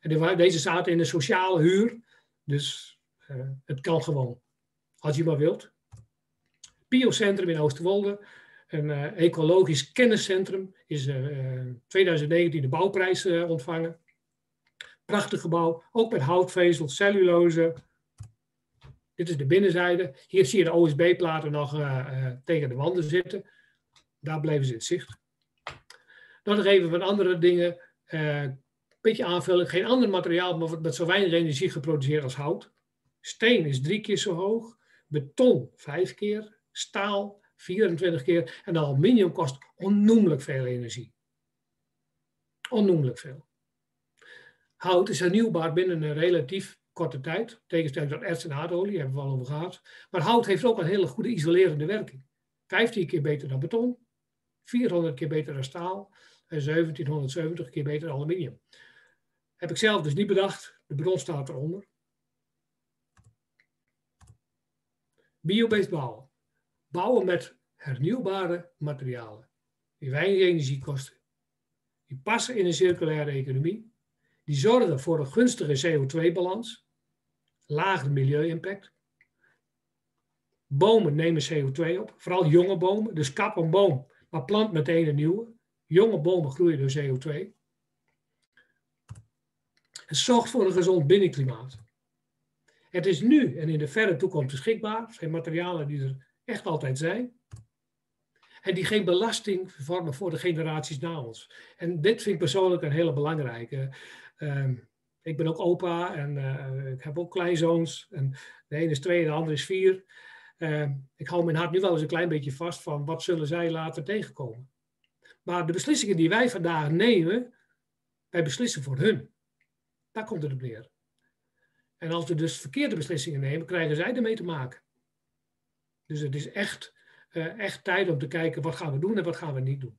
en deze zaten in de sociale huur. Dus het kan gewoon. Als je maar wilt. Biocentrum in Oosterwolde. Een ecologisch kenniscentrum. Is 2019 de bouwprijs ontvangen. Prachtig gebouw. Ook met houtvezel, cellulose. Dit is de binnenzijde. Hier zie je de OSB-platen nog tegen de wanden zitten. Daar blijven ze in zicht. Dan nog even wat andere dingen. Uh, een beetje aanvullen. Geen ander materiaal maar met zo weinig energie geproduceerd als hout. Steen is drie keer zo hoog. Beton vijf keer. Staal 24 keer. En aluminium kost onnoemelijk veel energie. Onnoemelijk veel. Hout is hernieuwbaar binnen een relatief korte tijd. Tegenstelling tot erts en aardolie, hebben we al over gehad. Maar hout heeft ook een hele goede isolerende werking. 15 keer beter dan beton. 400 keer beter dan staal en 1770 keer beter dan aluminium. Heb ik zelf dus niet bedacht. De bron staat eronder. Biobased bouwen. Bouwen met hernieuwbare materialen. Die weinig energie kosten. Die passen in een circulaire economie. Die zorgen voor een gunstige CO2-balans. Lagere milieu-impact. Bomen nemen CO2 op. Vooral jonge bomen. Dus kap een boom maar plant meteen een nieuwe. Jonge bomen groeien door CO2. Het zorgt voor een gezond binnenklimaat. Het is nu en in de verre toekomst beschikbaar. Het zijn materialen die er echt altijd zijn. En die geen belasting vormen voor de generaties na ons. En dit vind ik persoonlijk een hele belangrijke. Uh, ik ben ook opa en uh, ik heb ook kleinzoons. En de ene is twee en de andere is vier. Uh, ik hou mijn hart nu wel eens een klein beetje vast van wat zullen zij later tegenkomen. Maar de beslissingen die wij vandaag nemen, wij beslissen voor hun. Daar komt het op neer. En als we dus verkeerde beslissingen nemen, krijgen zij ermee te maken. Dus het is echt, uh, echt tijd om te kijken wat gaan we doen en wat gaan we niet doen.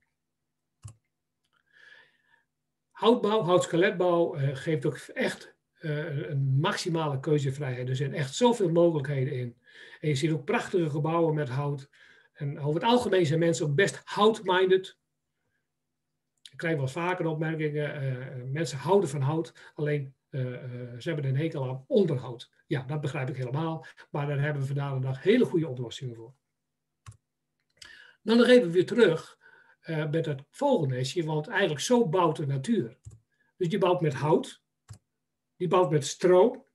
Houtbouw, houtskeletbouw uh, geeft ook echt uh, een maximale keuzevrijheid. Er zijn echt zoveel mogelijkheden in. En je ziet ook prachtige gebouwen met hout. En over het algemeen zijn mensen ook best hout-minded. Ik krijg wel vaker opmerkingen. Mensen houden van hout, alleen ze hebben een hekel aan onderhoud. Ja, dat begrijp ik helemaal. Maar daar hebben we vandaag de dag hele goede oplossingen voor. Dan nog even weer terug met het vogelnestje, want eigenlijk zo bouwt de natuur. Dus die bouwt met hout, die bouwt met stro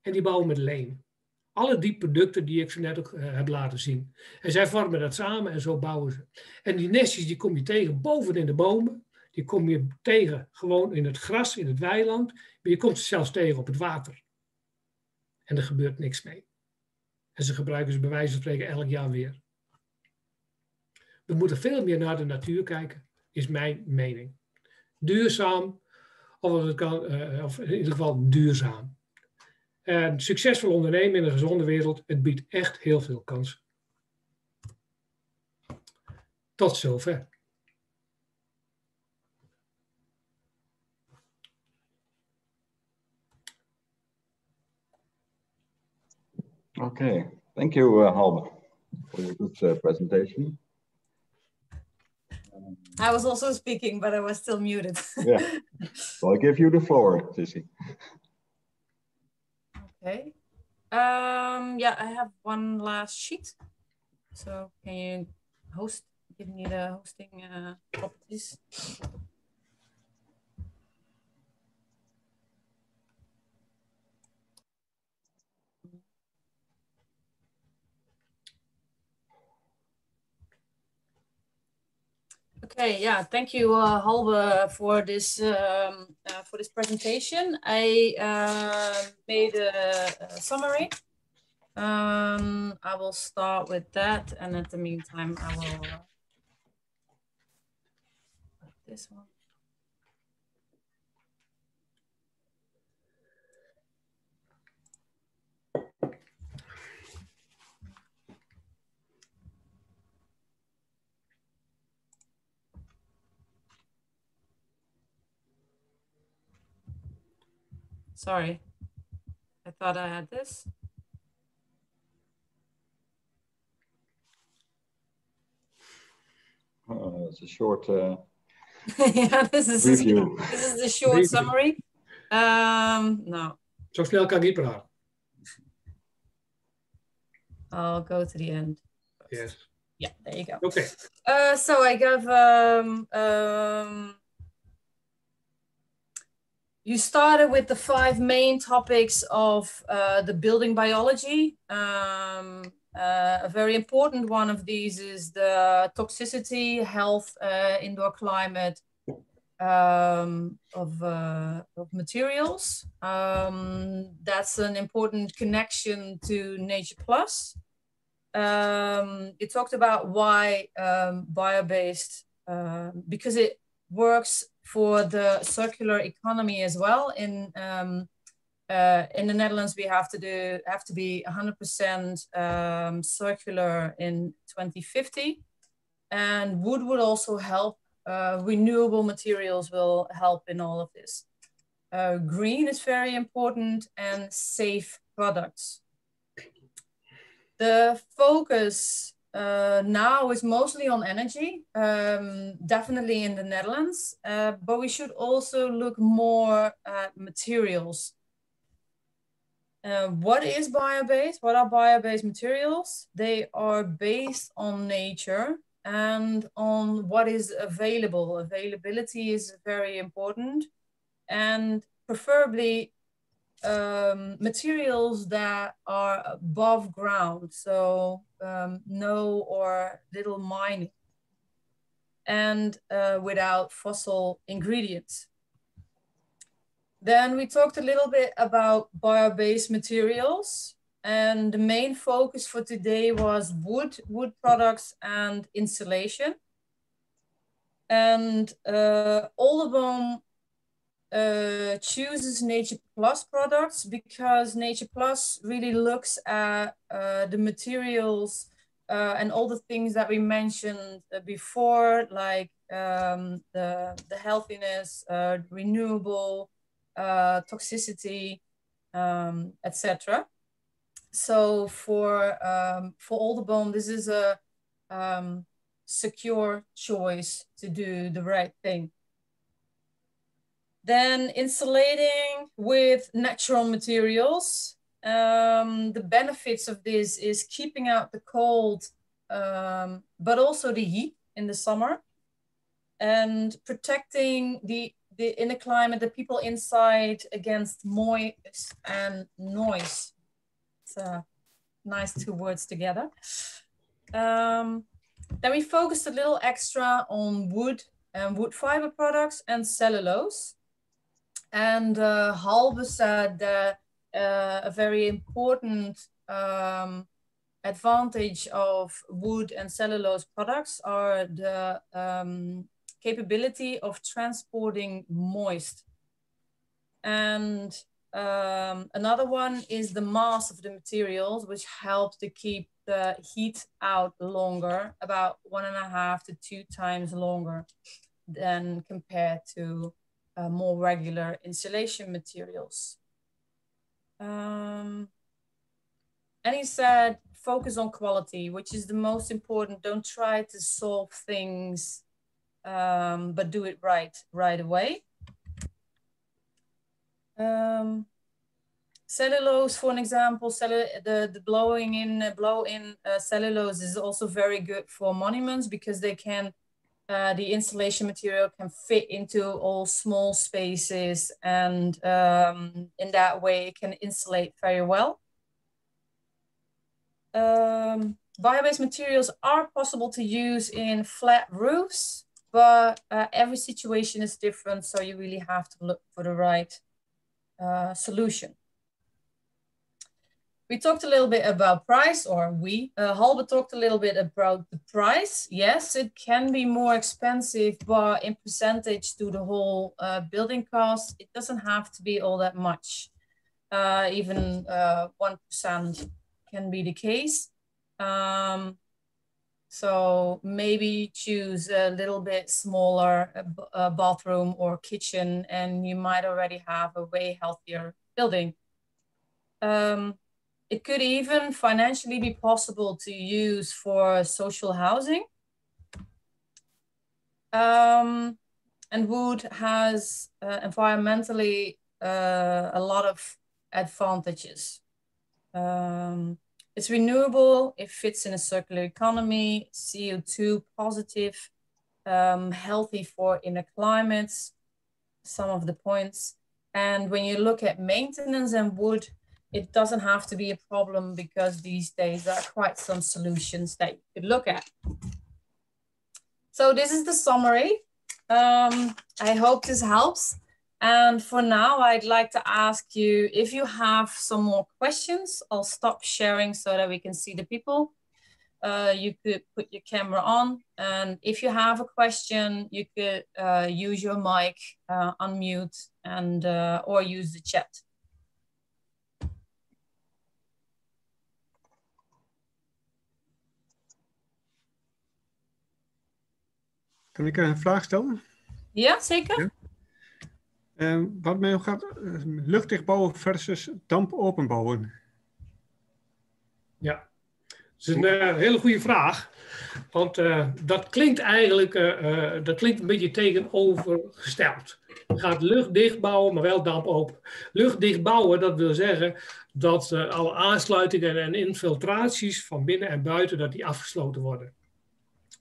en die bouwt met leem. Alle die producten die ik zo net ook heb laten zien. En zij vormen dat samen en zo bouwen ze. En die nestjes die kom je tegen boven in de bomen. Die kom je tegen gewoon in het gras, in het weiland. Maar je komt ze zelfs tegen op het water. En er gebeurt niks mee. En ze gebruiken ze bij wijze van spreken elk jaar weer. We moeten veel meer naar de natuur kijken, is mijn mening. Duurzaam, of, het uh, of in ieder geval duurzaam. En succesvol ondernemen in een gezonde wereld, het biedt echt heel veel kansen. Tot zover. Okay, thank you, uh, Halbe, for your good uh, presentation. I was also speaking, but I was still muted. yeah, so I give you the floor, Sissy. Okay. Um, yeah, I have one last sheet. So can you host, give me the hosting uh, properties? Okay, yeah, thank you, uh, Halbe, for this um, uh, for this presentation. I uh, made a, a summary. Um, I will start with that, and at the meantime, I will uh, this one. Sorry. I thought I had this. Uh, it's a short uh, yeah, this is review. this is the short Review. summary. Um, no, Zo snel kan ik niet praten. I'll go to the end. Yes. Yeah, there you go. Okay. Uh, so I gave um, um, you started with the five main topics of uh, the building biology. Um, uh, a very important one of these is the toxicity, health, uh, indoor climate um, of, uh, of materials. Um, that's an important connection to Nature Plus. Um, you talked about why um, bio-based, uh, because it works for the circular economy as well. In um, uh, in the Netherlands, we have to do have to be 100% um, circular in 2050, and wood would also help. Uh, renewable materials will help in all of this. Uh, green is very important, and safe products. The focus uh, now is mostly on energy, um, definitely in the Netherlands, uh, but we should also look more at materials. Uh, what is bio-based? What are bio-based materials? They are based on nature and on what is available. Availability is very important and preferably um, materials that are above ground, so um, no or little mining, and uh, without fossil ingredients. Then we talked a little bit about bio-based materials, and the main focus for today was wood, wood products, and insulation. And uh, Oldeboom uh, chooses Nature Plus products because Nature Plus really looks at uh, the materials uh, and all the things that we mentioned uh, before, like um, the, the healthiness, uh, renewable, uh, toxicity, um, etc. So for um, for Oldeboom, this is a um, secure choice to do the right thing. Then insulating with natural materials. Um, the benefits of this is keeping out the cold, um, but also the heat in the summer, and protecting the, the in the climate the people inside against moist and noise. It's uh, nice two words together. Um, then we focused a little extra on wood and wood fiber products and cellulose. And uh, Halbe said that uh, a very important um, advantage of wood and cellulose products are the um, capability of transporting moist. And um, another one is the mass of the materials, which helps to keep the heat out longer, about one and a half to two times longer than compared to uh, more regular insulation materials. Um, and he said, focus on quality, which is the most important. Don't try to solve things, um, but do it right, right away. Um, cellulose, for an example, the, the blowing in, blow in uh, cellulose is also very good for monuments because they can uh, the insulation material can fit into all small spaces and um, in that way it can insulate very well. Um, Bio-based materials are possible to use in flat roofs, but uh, every situation is different, so you really have to look for the right uh, solution. We talked a little bit about price, or we, uh, Halbe talked a little bit about the price. Yes, it can be more expensive, but in percentage to the whole uh, building cost, it doesn't have to be all that much. Uh, even uh, 1% can be the case. Um, so maybe choose a little bit smaller uh, bathroom or kitchen, and you might already have a way healthier building. Um, it could even financially be possible to use for social housing. Um, and wood has uh, environmentally uh, a lot of advantages. Um, it's renewable, it fits in a circular economy, CO2 positive, um, healthy for inner climates, some of the points. And when you look at maintenance and wood, it doesn't have to be a problem because these days there are quite some solutions that you could look at. So this is the summary. Um, I hope this helps. And for now, I'd like to ask you if you have some more questions, I'll stop sharing so that we can see the people. Uh, you could put your camera on. And if you have a question, you could uh, use your mic, uh, unmute, and uh, or use the chat. Kan ik een vraag stellen? Ja, zeker. Ja. Uh, wat mij gaat, uh, luchtdicht bouwen versus damp openbouwen. Ja, dat is een uh, hele goede vraag. Want uh, dat klinkt eigenlijk dat klinkt een beetje tegenovergesteld. Je gaat luchtdicht bouwen, maar wel damp open. Luchtdicht bouwen, dat wil zeggen dat alle aansluitingen en infiltraties van binnen en buiten dat die afgesloten worden.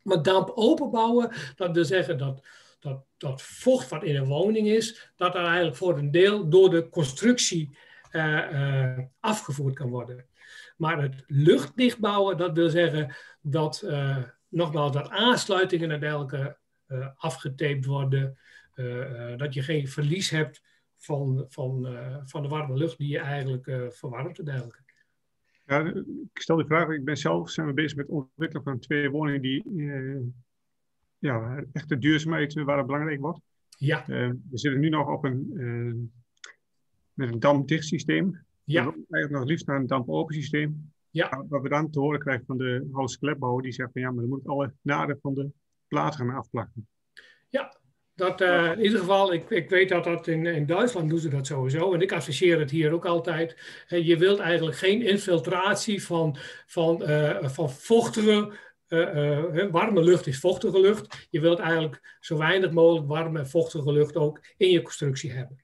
Maar damp openbouwen, dat wil zeggen dat, dat, dat vocht wat in een woning is, dat er eigenlijk voor een deel door de constructie uh, uh, afgevoerd kan worden. Maar het luchtdicht bouwen, dat wil zeggen dat, uh, nogmaals, dat aansluitingen en dergelijke afgetaped worden, dat je geen verlies hebt van, van, van de warme lucht die je eigenlijk verwarmt en dergelijke. Ja, ik stel die vraag, ik ben zelf zijn we bezig met het ontwikkelen van twee woningen die uh, ja, echt de duurzaamheid waar het belangrijk wordt. Ja. Uh, we zitten nu nog op een, uh, met een dampdicht systeem. Ja. We eigenlijk nog liefst naar een dampopen systeem. Ja. Wat we dan te horen krijgen van de houtsklepbouwer, die zegt van ja, maar dan moet ik alle naden van de platen gaan afplakken. Ja, dat, uh, in ieder geval, ik, ik weet dat dat in, in Duitsland doen ze dat sowieso. En ik adviseer het hier ook altijd. Je wilt eigenlijk geen infiltratie van, van, uh, van vochtige, warme lucht is vochtige lucht. Je wilt eigenlijk zo weinig mogelijk warme en vochtige lucht ook in je constructie hebben.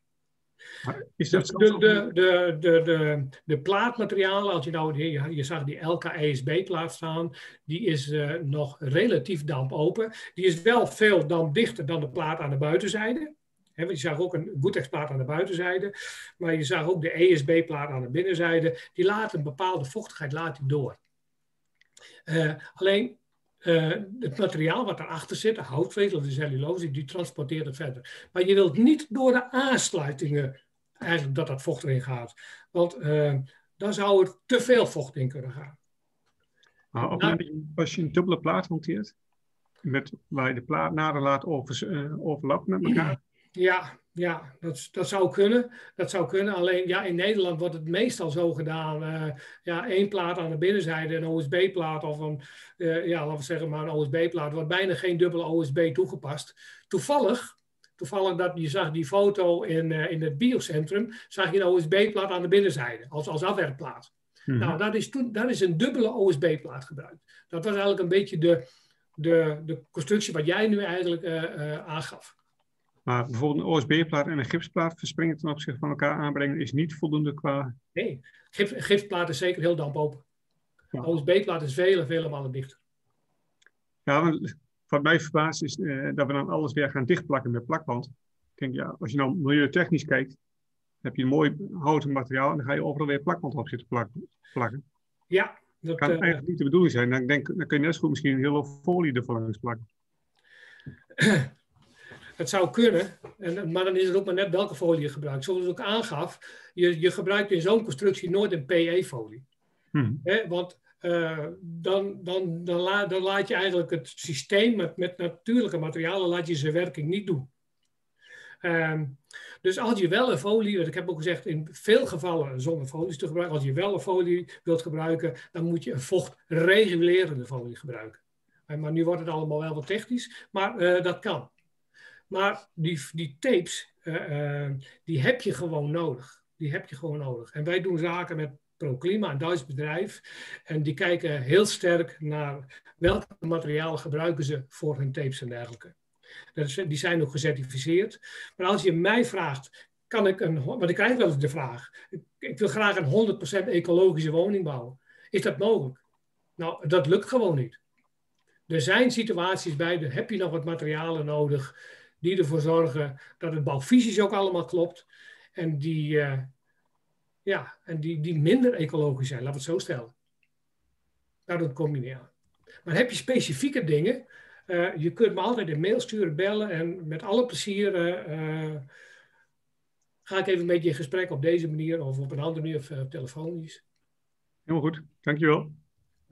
Is dat de, de, de, de, de, de plaatmaterialen, als je nou, je, je zag die LK-ESB-plaat staan, die is uh, nog relatief dampopen. Die is wel veel dampdichter dan de plaat aan de buitenzijde. He, je zag ook een Goetex-plaat aan de buitenzijde, maar je zag ook de ESB-plaat aan de binnenzijde. Die laat een bepaalde vochtigheid laat die door. Uh, alleen uh, het materiaal wat erachter zit, de houtvezel of de cellulose, die transporteert het verder. Maar je wilt niet door de aansluitingen eigenlijk dat dat vocht erin gaat. Want uh, dan zou er te veel vocht in kunnen gaan. Maar op nou, als je een dubbele plaat hanteert, met, waar je de plaat nader laat over, uh, overlappen met elkaar. Ja, ja dat, dat zou kunnen. Dat zou kunnen. Alleen ja, in Nederland wordt het meestal zo gedaan. Uh, ja, één plaat aan de binnenzijde, een OSB-plaat of een, uh, ja, laten we zeggen maar een OSB-plaat. wordt bijna geen dubbele OSB toegepast. Toevallig toevallig dat je zag die foto in, uh, in het biocentrum, zag je een OSB-plaat aan de binnenzijde, als, als afwerkplaat. Mm-hmm. Nou, dat is, toen, dat is een dubbele OSB-plaat gebruikt. Dat was eigenlijk een beetje de, de, de constructie wat jij nu eigenlijk uh, uh, aangaf. Maar bijvoorbeeld een OSB-plaat en een gipsplaat verspringen ten opzichte van elkaar aanbrengen is niet voldoende qua... Nee, Gips, gipsplaat is zeker heel dampopen. Ja. OSB-plaat is vele, vele malen dichter. Ja, want wat mij verbaast is uh, dat we dan alles weer gaan dichtplakken met plakband. Ik denk, ja, als je nou milieutechnisch kijkt, heb je een mooi houten materiaal en dan ga je overal weer plakband op zitten plakken. plakken. Ja. Dat kan uh, eigenlijk niet de bedoeling zijn. Dan, denk, dan kun je net zo goed misschien een hele folie ervoor langs plakken. Het zou kunnen, en, maar dan is het ook maar net welke folie je gebruikt. Zoals ik ook aangaf, je, je gebruikt in zo'n constructie nooit een PE-folie. Hmm. want uh, dan, dan, dan, la, dan, laat je eigenlijk het systeem met, met natuurlijke materialen laat je zijn werking niet doen. Um, dus als je wel een folie, ik heb ook gezegd, in veel gevallen zonder folies te gebruiken, als je wel een folie wilt gebruiken, dan moet je een vochtregulerende folie gebruiken. Uh, maar nu wordt het allemaal wel wat technisch, maar uh, dat kan. Maar die, die tapes, die heb je gewoon nodig. Die heb je gewoon nodig. En wij doen zaken met ProClima, een Duits bedrijf. En die kijken heel sterk naar welke materialen gebruiken ze voor hun tapes en dergelijke. die zijn ook gecertificeerd. Maar als je mij vraagt, kan ik een, want ik krijg wel eens de vraag, ik wil graag een 100% ecologische woning bouwen. Is dat mogelijk? Nou, dat lukt gewoon niet. Er zijn situaties bij, de, heb je nog wat materialen nodig die ervoor zorgen dat het bouwfysisch ook allemaal klopt. En die, uh, ja, en die, die minder ecologisch zijn, laten we het zo stellen. Nou, dat kom je niet aan. Maar heb je specifieke dingen, uh, je kunt me altijd een mail sturen, bellen en met alle plezier uh, ga ik even met je in gesprek op deze manier of op een andere manier of telefonisch. Helemaal goed, dankjewel.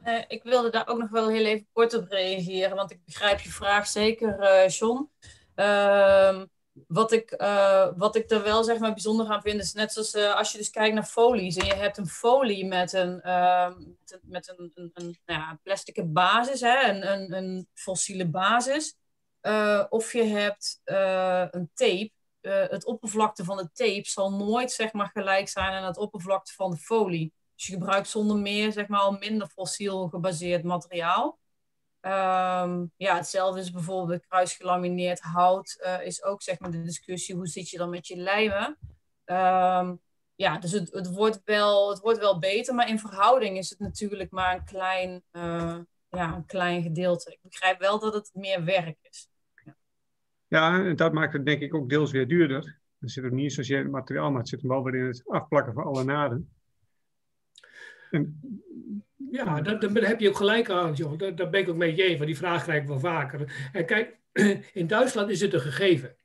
Uh, ik wilde daar ook nog wel heel even kort op reageren, want ik begrijp je vraag zeker, uh, John. Uh, wat, ik, uh, wat ik er wel zeg maar bijzonder aan vind, is net zoals als je dus kijkt naar folies en je hebt een folie met een, ehm, met een, een, een nou plastic basis, hè, een, een, een fossiele basis, of je hebt een tape. het oppervlakte van de tape zal nooit zeg maar, gelijk zijn aan het oppervlakte van de folie. Dus je gebruikt zonder meer zeg maar, minder fossiel gebaseerd materiaal. Um, ja, hetzelfde is bijvoorbeeld kruisgelamineerd hout. Uh, is ook zeg maar de discussie, hoe zit je dan met je lijmen? Um, ja, dus het, het, wordt wel, het wordt wel beter, maar in verhouding is het natuurlijk maar een klein, uh, ja, een klein gedeelte. Ik begrijp wel dat het meer werk is. Ja, en dat maakt het denk ik ook deels weer duurder. Er zit ook niet zozeer in het materiaal, maar het zit wel weer in het afplakken van alle naden. Ja, daar, heb je ook gelijk aan, joh. Daar, daar ben ik ook mee je, die vraag krijg ik wel vaker. En kijk, in Duitsland is het een gegeven.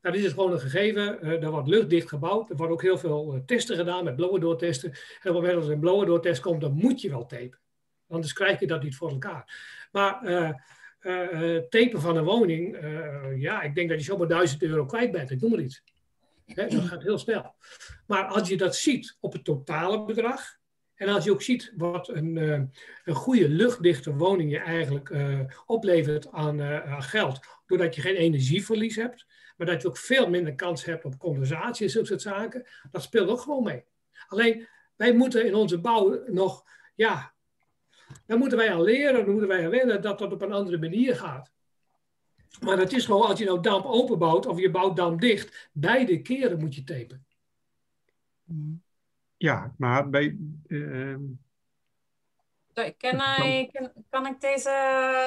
Dat is het gewoon een gegeven. Uh, er wordt luchtdicht gebouwd. Er worden ook heel veel uh, testen gedaan met blower-door-testen. En op het als er een blower-door-test komt, dan moet je wel tapen. Anders krijg je dat niet voor elkaar. Maar uh, tapen van een woning, ja, ik denk dat je zomaar 1000 euro kwijt bent. Ik noem maar iets. Dat gaat heel snel. Maar als je dat ziet op het totale bedrag, en als je ook ziet wat een, uh, een goede luchtdichte woning je eigenlijk uh, oplevert aan, uh, aan, geld, doordat je geen energieverlies hebt, maar dat je ook veel minder kans hebt op condensatie en zulke soort zaken, dat speelt ook gewoon mee. Alleen wij moeten in onze bouw nog, ja, daar moeten wij aan leren, daar moeten wij aan wennen dat dat op een andere manier gaat. Maar het is gewoon, als je nou damp open bouwt of je bouwt damp dicht, beide keren moet je tapen. Mm. Ja, maar bij. Uh, Sorry, kan, I, kan, kan, ik deze,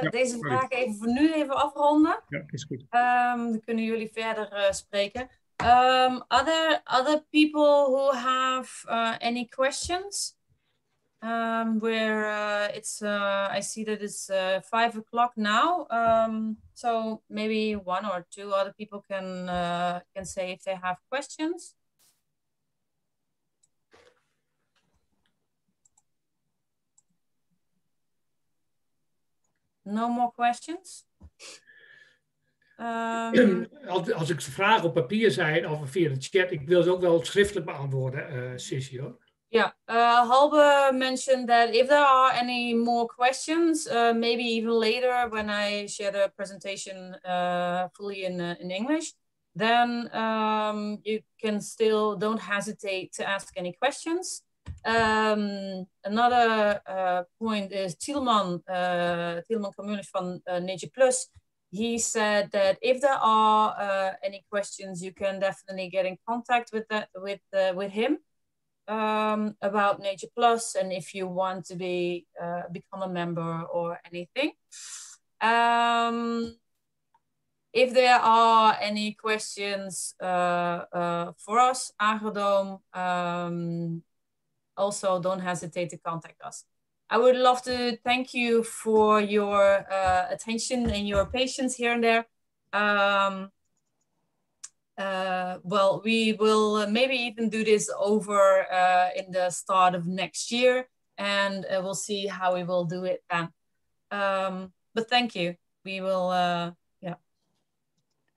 ja, deze vraag even voor nu even afronden? Ja, is goed. Um, dan kunnen jullie verder uh, spreken. Um, other, other people who have uh, any questions? Um, where uh, it's, uh, I see that it's five o'clock now. Um, so maybe one or two other people can, uh, can say if they have questions. No more questions? Um... Als, ik vragen op papier zijn of via de chat, ik wil ze ook wel schriftelijk beantwoorden, uh, Sissy hoor. Yeah, uh, Halbe mentioned that if there are any more questions, uh, maybe even later when I share the presentation uh, fully in, in English, then um, you can still, don't hesitate to ask any questions. Um, another uh, point is Tilman, uh, Thielman Communis from uh, Nature Plus. He said that if there are uh, any questions, you can definitely get in contact with that with with him um, about Nature Plus, and if you want to be become a member or anything. Um, if there are any questions for us, Agrodome, also don't hesitate to contact us. I would love to thank you for your uh, attention and your patience here and there. Um, uh, well, we will maybe even do this over uh, in the start of next year, and uh, we'll see how we will do it then. Um, but thank you. We will, uh, ja.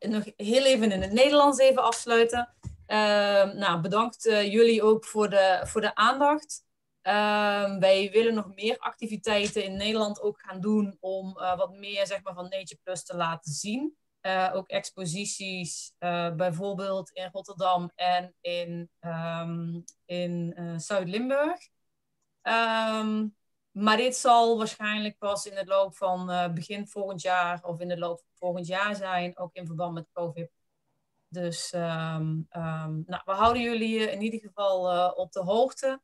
Nog heel even in het Nederlands even afsluiten. Uh, nou, bedankt uh, jullie ook voor de, voor de aandacht. Uh, wij willen nog meer activiteiten in Nederland ook gaan doen om uh, wat meer zeg maar, van Nature Plus te laten zien. Uh, ook exposities, bijvoorbeeld in Rotterdam en in, um, in Zuid-Limburg. Maar dit zal waarschijnlijk pas in de loop van begin volgend jaar of in de loop van volgend jaar zijn, ook in verband met COVID. Dus um, um, nou, we houden jullie in ieder geval uh, op de hoogte.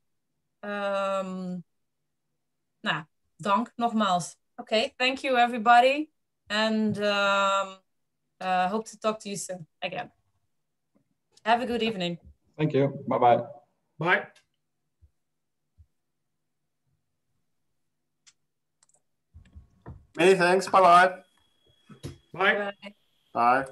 Um, nou, dank nogmaals. Oké, okay, thank you everybody. And um, uh, hope to talk to you soon again. Have a good evening. Thank you. Bye-bye. Bye. Many thanks. Bye-bye. Bye. Bye. Bye.